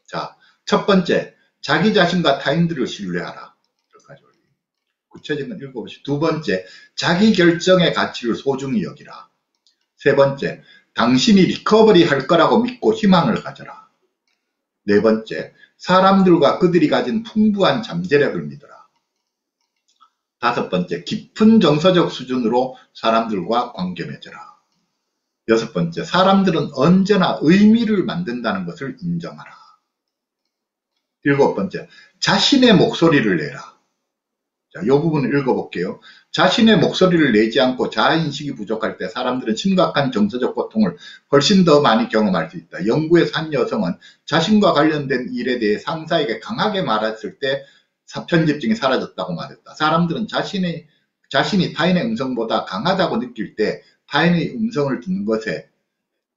Speaker 1: 자, 첫 번째, 자기 자신과 타인들을 신뢰하라. 10가지 원리. 구체적인 건 읽어보시죠. 두 번째, 자기 결정의 가치를 소중히 여기라. 세 번째, 당신이 리커버리 할 거라고 믿고 희망을 가져라. 네 번째, 사람들과 그들이 가진 풍부한 잠재력을 믿어라. 다섯 번째, 깊은 정서적 수준으로 사람들과 관계 맺어라. 여섯 번째, 사람들은 언제나 의미를 만든다는 것을 인정하라. 일곱 번째, 자신의 목소리를 내라. 자, 이 부분을 읽어볼게요. 자신의 목소리를 내지 않고 자아인식이 부족할 때 사람들은 심각한 정서적 고통을 훨씬 더 많이 경험할 수 있다. 연구에서 한 여성은 자신과 관련된 일에 대해 상사에게 강하게 말했을 때 편집증이 사라졌다고 말했다. 사람들은 자신의, 자신이 타인의 음성보다 강하다고 느낄 때 타인의 음성을 듣는 것에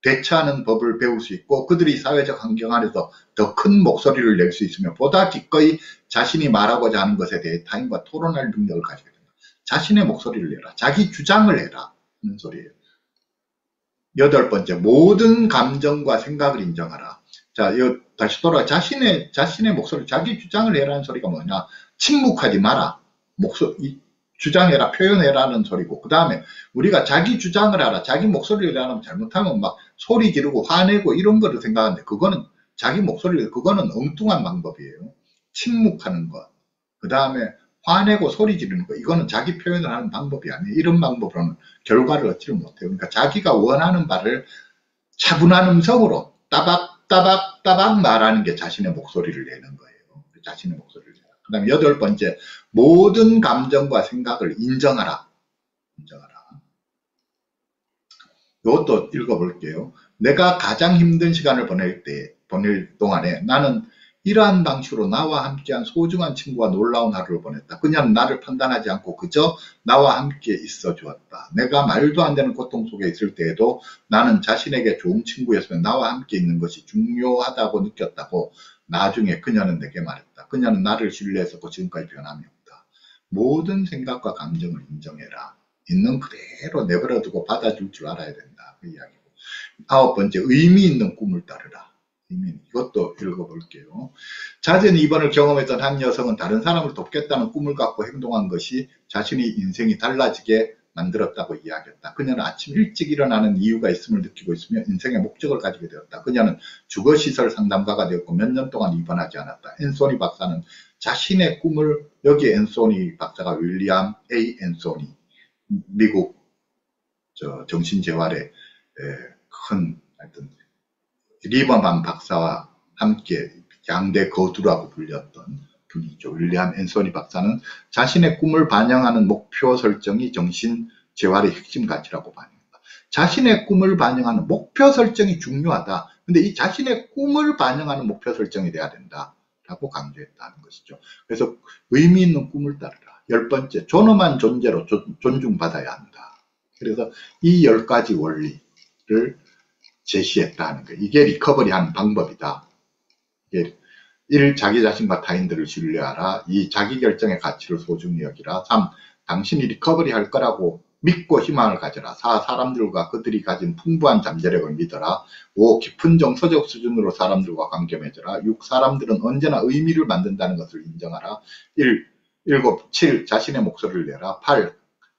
Speaker 1: 대처하는 법을 배울 수 있고 그들이 사회적 환경 안에서 더 큰 목소리를 낼 수 있으며 보다 기꺼이 자신이 말하고자 하는 것에 대해 타인과 토론할 능력을 가지게 된다. 자신의 목소리를 내라. 자기 주장을 해라. 하는 소리예요. 여덟 번째, 모든 감정과 생각을 인정하라. 자, 이 다시 돌아 자신의 자신의 목소리, 자기 주장을 해라는 소리가 뭐냐? 침묵하지 마라. 목소리 주장해라, 표현해라는 소리고, 그 다음에 우리가 자기 주장을 하라, 자기 목소리를 하면 잘못하면 막 소리 지르고 화내고 이런 거를 생각하는데, 그거는 자기 목소리를, 그거는 엉뚱한 방법이에요. 침묵하는 것. 그 다음에 화내고 소리 지르는 거, 이거는 자기 표현을 하는 방법이 아니에요. 이런 방법으로는 결과를 얻지를 못해요. 그러니까 자기가 원하는 바를 차분한 음성으로 따박 따박 따박 말하는 게 자신의 목소리를 내는 거예요. 자신의 목소리를 내라. 그 다음에 여덟 번째, 모든 감정과 생각을 인정하라. 인정하라. 이것도 읽어볼게요. 내가 가장 힘든 시간을 보낼 때, 보낼 동안에 나는 이러한 방식으로 나와 함께한 소중한 친구와 놀라운 하루를 보냈다. 그냥 나를 판단하지 않고 그저 나와 함께 있어 주었다. 내가 말도 안 되는 고통 속에 있을 때에도 나는 자신에게 좋은 친구였으면 나와 함께 있는 것이 중요하다고 느꼈다고 나중에 그녀는 내게 말했다. 그녀는 나를 신뢰했었고 지금까지 변함이 없다. 모든 생각과 감정을 인정해라. 있는 그대로 내버려두고 받아줄 줄 알아야 된다. 그 이야기고. 아홉 번째, 의미 있는 꿈을 따르라. 이것도 읽어볼게요. 잦은 입원을 경험했던 한 여성은 다른 사람을 돕겠다는 꿈을 갖고 행동한 것이 자신의 인생이 달라지게 만들었다고 이야기했다. 그녀는 아침 일찍 일어나는 이유가 있음을 느끼고 있으며 인생의 목적을 가지게 되었다. 그녀는 주거시설 상담가가 되었고 몇 년 동안 입원하지 않았다. 앤소니 박사는 자신의 꿈을 여기 앤소니 박사가 윌리엄 A. 앤소니 미국 정신재활의 큰 하여튼 리버만 박사와 함께 양대 거두라고 불렸던 분이죠. 윌리엄 앤소니 박사는 자신의 꿈을 반영하는 목표 설정이 정신 재활의 핵심 가치라고 반영합니다. 자신의 꿈을 반영하는 목표 설정이 중요하다. 근데 이 자신의 꿈을 반영하는 목표 설정이 돼야 된다. 라고 강조했다는 것이죠. 그래서 의미 있는 꿈을 따르라. 열 번째, 존엄한 존재로 존중받아야 한다. 그래서 이 열 가지 원리를 제시했다는 거예요. 이게 리커버리 하는 방법이다. 이게 1. 자기 자신과 타인들을 신뢰하라. 2. 자기 결정의 가치를 소중히 여기라. 3. 당신이 recovery 할 거라고 믿고 희망을 가져라. 4. 사람들과 그들이 가진 풍부한 잠재력을 믿어라. 5. 깊은 정서적 수준으로 사람들과 관계 맺어라. 6. 사람들은 언제나 의미를 만든다는 것을 인정하라. 1. 7. 7. 자신의 목소리를 내라. 8.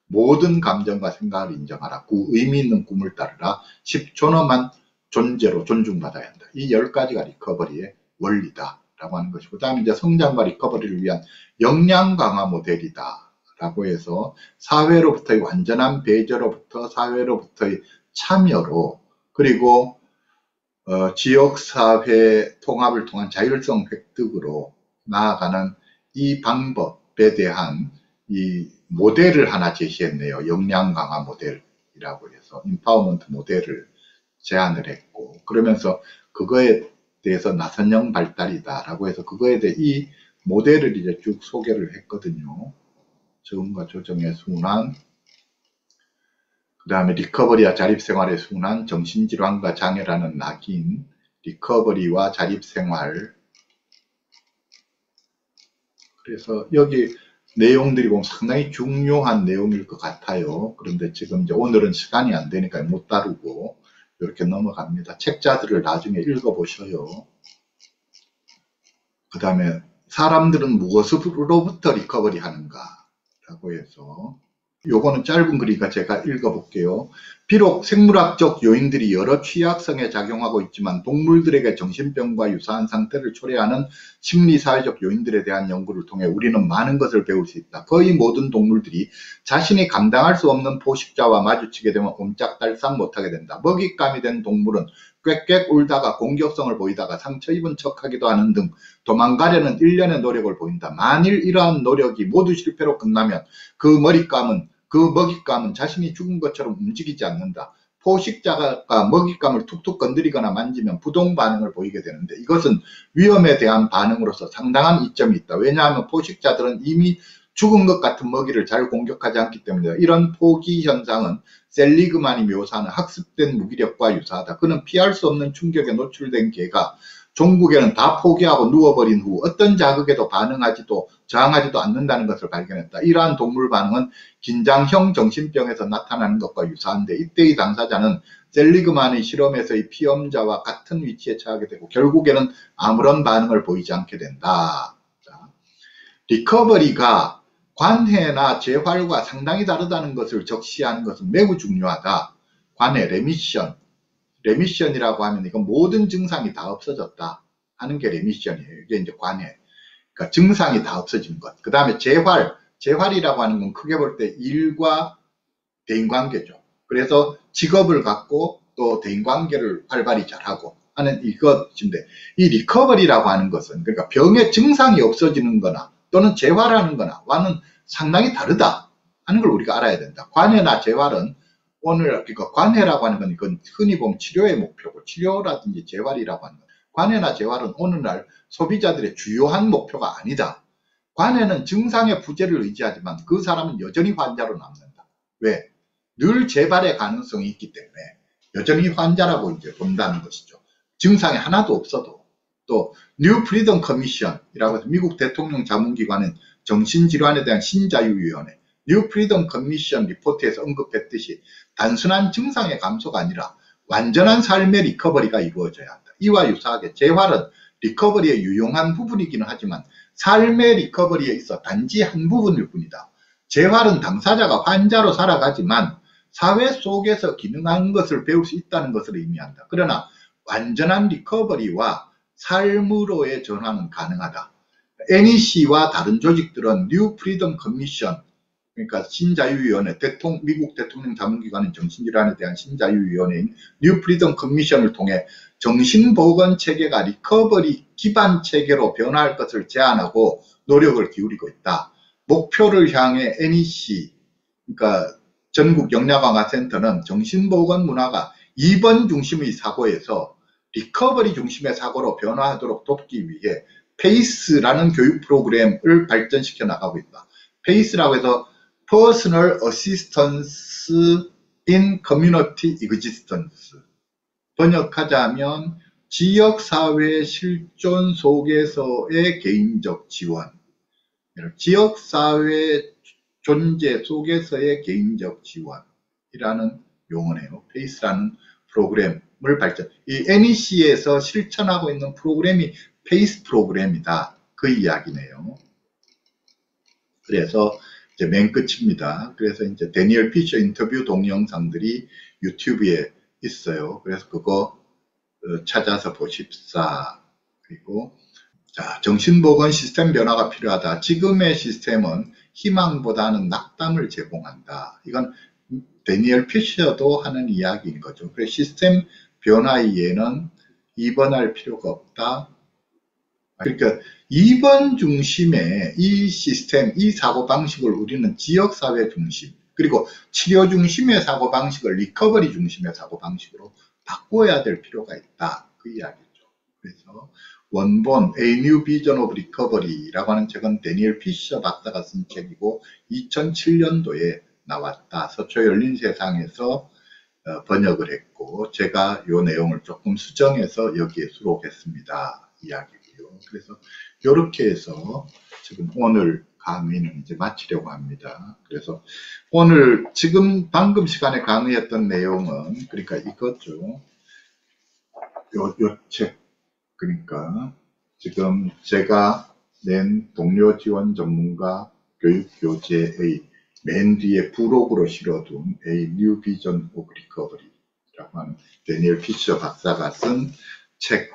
Speaker 1: 모든 감정과 생각을 인정하라. 9. 의미 있는 꿈을 따르라. 10. 존엄한 존재로 존중받아야 한다. 이 10가지가 recovery의 원리다. 라고 하는 것이고, 그 다음에 이제 성장과 recovery를 위한 역량 강화 모델이다. 라고 해서 사회로부터의 완전한 배제로부터 사회로부터의 참여로 그리고 어, 지역사회 통합을 통한 자율성 획득으로 나아가는 이 방법에 대한 이 모델을 하나 제시했네요. 역량 강화 모델이라고 해서 empowerment 모델을 제안을 했고 그러면서 그거에 대해서 나선형 발달이다라고 해서 그거에 대해 이 모델을 이제 쭉 소개를 했거든요. 적응과 조정의 순환, 그 다음에 recovery와 자립생활의 순환, 정신질환과 장애라는 낙인, recovery와 자립생활. 그래서 여기 내용들이 보면 상당히 중요한 내용일 것 같아요. 그런데 지금 이제 오늘은 시간이 안 되니까 못 다루고 이렇게 넘어갑니다. 책자들을 나중에 읽어보셔요. 그 다음에 사람들은 무엇으로부터 리커버리 하는가 라고 해서 요거는 짧은 글이니까 제가 읽어볼게요. 비록 생물학적 요인들이 여러 취약성에 작용하고 있지만 동물들에게 정신병과 유사한 상태를 초래하는 심리사회적 요인들에 대한 연구를 통해 우리는 많은 것을 배울 수 있다. 거의 모든 동물들이 자신이 감당할 수 없는 포식자와 마주치게 되면 옴짝달싹 못하게 된다. 먹잇감이 된 동물은 꽥꽥 울다가 공격성을 보이다가 상처 입은 척하기도 하는 등 도망가려는 일련의 노력을 보인다. 만일 이러한 노력이 모두 실패로 끝나면 그 머리감은 그 먹잇감은 자신이 죽은 것처럼 움직이지 않는다. 포식자가 먹잇감을 툭툭 건드리거나 만지면 부동 반응을 보이게 되는데 이것은 위험에 대한 반응으로서 상당한 이점이 있다. 왜냐하면 포식자들은 이미 죽은 것 같은 먹이를 잘 공격하지 않기 때문이다. 이런 포기 현상은 셀리그만이 묘사하는 학습된 무기력과 유사하다. 그는 피할 수 없는 충격에 노출된 개가 종국에는 다 포기하고 누워버린 후 어떤 자극에도 반응하지도 저항하지도 않는다는 것을 발견했다. 이러한 동물 반응은 긴장형 정신병에서 나타나는 것과 유사한데 이때의 당사자는 셀리그만의 실험에서의 피험자와 같은 위치에 처하게 되고 결국에는 아무런 반응을 보이지 않게 된다. 자, recovery가 관해나 재활과 상당히 다르다는 것을 적시하는 것은 매우 중요하다. 관해, remission. remission이라고 하면 이건 모든 증상이 다 없어졌다 하는 게 remission이에요. 이게 이제 관해. 그러니까 증상이 다 없어진 것. 그 다음에 재활. 재활이라고 하는 건 크게 볼 때 일과 대인관계죠. 그래서 직업을 갖고 또 대인관계를 활발히 잘하고 하는 이것인데 이 리커버리라고 하는 것은 그러니까 병의 증상이 없어지는 거나 또는 재활하는 거나 와는 상당히 다르다 하는 걸 우리가 알아야 된다. 관해나 재활은 오늘 그러니까 관해라고 하는 건 이건 흔히 보면 치료의 목표고 치료라든지 재활이라고 하는 건 관해나 재활은 오늘날 소비자들의 주요한 목표가 아니다. 관해는 증상의 부재를 의지하지만 그 사람은 여전히 환자로 남는다. 왜? 늘 재발의 가능성이 있기 때문에 여전히 환자라고 이제 본다는 것이죠. 증상이 하나도 없어도 또 New Freedom Commission이라고 해서 미국 대통령 자문기관은 정신질환에 대한 신자유위원회 New Freedom Commission report에서 언급했듯이 단순한 증상의 감소가 아니라 완전한 삶의 recovery가 이루어져야 한다. 이와 유사하게 재활은 recovery의 유용한 부분이기는 하지만 삶의 recovery에 있어 단지 한 부분일 뿐이다. 재활은 당사자가 환자로 살아가지만 사회 속에서 기능하는 것을 배울 수 있다는 것을 의미한다. 그러나 완전한 recovery와 삶으로의 전환은 가능하다. NEC와 다른 조직들은 New Freedom Commission 그러니까 신자유위원회, 대통령, 미국 대통령 자문기관인 정신질환에 대한 신자유위원회인 New Freedom Commission을 통해 정신보건 체계가 recovery 기반 체계로 변화할 것을 제안하고 노력을 기울이고 있다. 목표를 향해 NEC, 그러니까 전국 역량강화센터는 정신보건 문화가 입원 중심의 사고에서 recovery 중심의 사고로 변화하도록 돕기 위해 PACE라는 교육 프로그램을 발전시켜 나가고 있다. PACE라고 해서 Personal Assistance in Community Existence 번역하자면 지역사회 실존 속에서의 개인적 지원 지역사회 존재 속에서의 개인적 지원이라는 용어네요. PACE라는 프로그램을 발전. 이 NEC에서 실천하고 있는 프로그램이 PACE 프로그램이다. 그 이야기네요. 그래서 이제 맨 끝입니다. 그래서 이제 데니얼 피셔 인터뷰 동영상들이 유튜브에 있어요. 그래서 그거 어, 찾아서 보십사. 그리고 자, 정신보건 시스템 변화가 필요하다. 지금의 시스템은 희망보다는 낙담을 제공한다. 이건 데니얼 피셔도 하는 이야기인 거죠. 그래서 시스템 변화에는 입원할 필요가 없다. 그러니까 2번 중심의 이 시스템, 이 사고방식을 우리는 지역사회 중심, 그리고 치료 중심의 사고방식을 recovery 중심의 사고방식으로 바꿔야 될 필요가 있다. 그 이야기죠. 그래서 원본 A New Vision of Recovery라고 하는 책은 데니엘 피셔 박사가 쓴 책이고 2007년도에 나왔다. 서초 열린 세상에서 어, 번역을 했고 제가 이 내용을 조금 수정해서 여기에 수록했습니다. 이야기 그래서 이렇게 해서 지금 오늘 강의는 이제 마치려고 합니다. 그래서 오늘 지금 방금 시간에 강의했던 내용은 그러니까 이거죠. 요, 요 책. 그러니까 지금 제가 낸 동료 지원 전문가 교육 교재의 맨 뒤에 부록으로 실어둔 A New Vision of Recovery라고 하는 데니엘 피셔 박사가 쓴 책.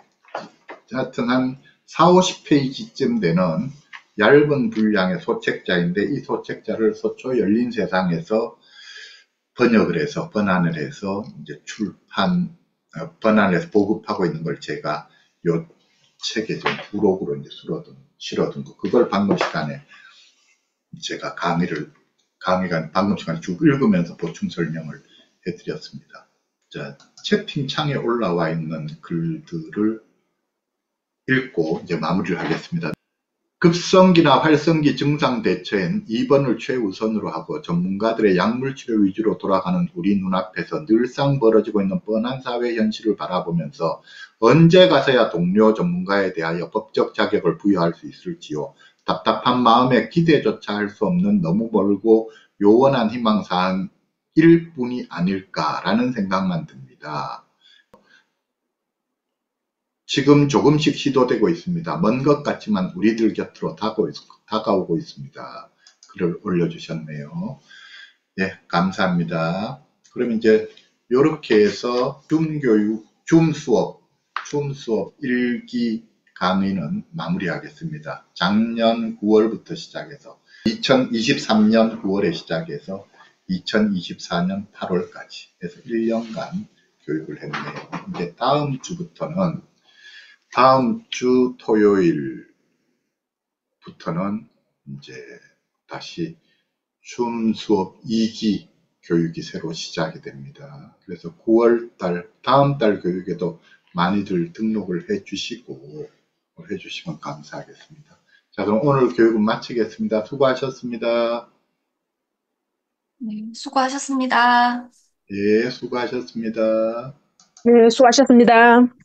Speaker 1: 하여튼 한 4, 50페이지쯤 되는 얇은 분량의 소책자인데 이 소책자를 서초 열린 세상에서 번역을 해서 번안을 해서 이제 출판 어, 번안해서 보급하고 있는 걸 제가 요 책에 좀 부록으로 이제 실어둔 실어둔 거 그걸 방금 시간에 제가 강의를 강의가 방금 시간에 쭉 읽으면서 보충 설명을 해드렸습니다. 자 채팅창에 올라와 있는 글들을 읽고 이제 마무리를 하겠습니다. 급성기나 활성기 증상 대처엔 2번을 최우선으로 하고 전문가들의 약물치료 위주로 돌아가는 우리 눈앞에서 늘상 벌어지고 있는 뻔한 사회 현실을 바라보면서 언제 가서야 동료 전문가에 대하여 법적 자격을 부여할 수 있을지요. 답답한 마음에 기대조차 할 수 없는 너무 멀고 요원한 희망사항일 뿐이 아닐까라는 생각만 듭니다. 지금 조금씩 시도되고 있습니다. 먼 것 같지만 우리들 곁으로 다가오고 있습니다. 글을 올려주셨네요. 네, 감사합니다. 그럼 이제 이렇게 해서 줌 교육, 줌 수업, 줌 수업 1기 강의는 마무리하겠습니다. 작년 9월부터 시작해서 2023년 9월에 시작해서 2024년 8월까지 해서 1년간 교육을 했네요. 이제 다음 주부터는 다음 주 토요일부터는 이제 다시 줌 수업 2기 교육이 새로 시작이 됩니다. 그래서 9월 달, 다음 달 교육에도 많이들 등록을 해 주시고 해 주시면 감사하겠습니다. 자, 그럼 오늘 교육은 마치겠습니다. 수고하셨습니다.
Speaker 2: 네, 수고하셨습니다.
Speaker 1: 예, 수고하셨습니다.
Speaker 3: 네, 수고하셨습니다.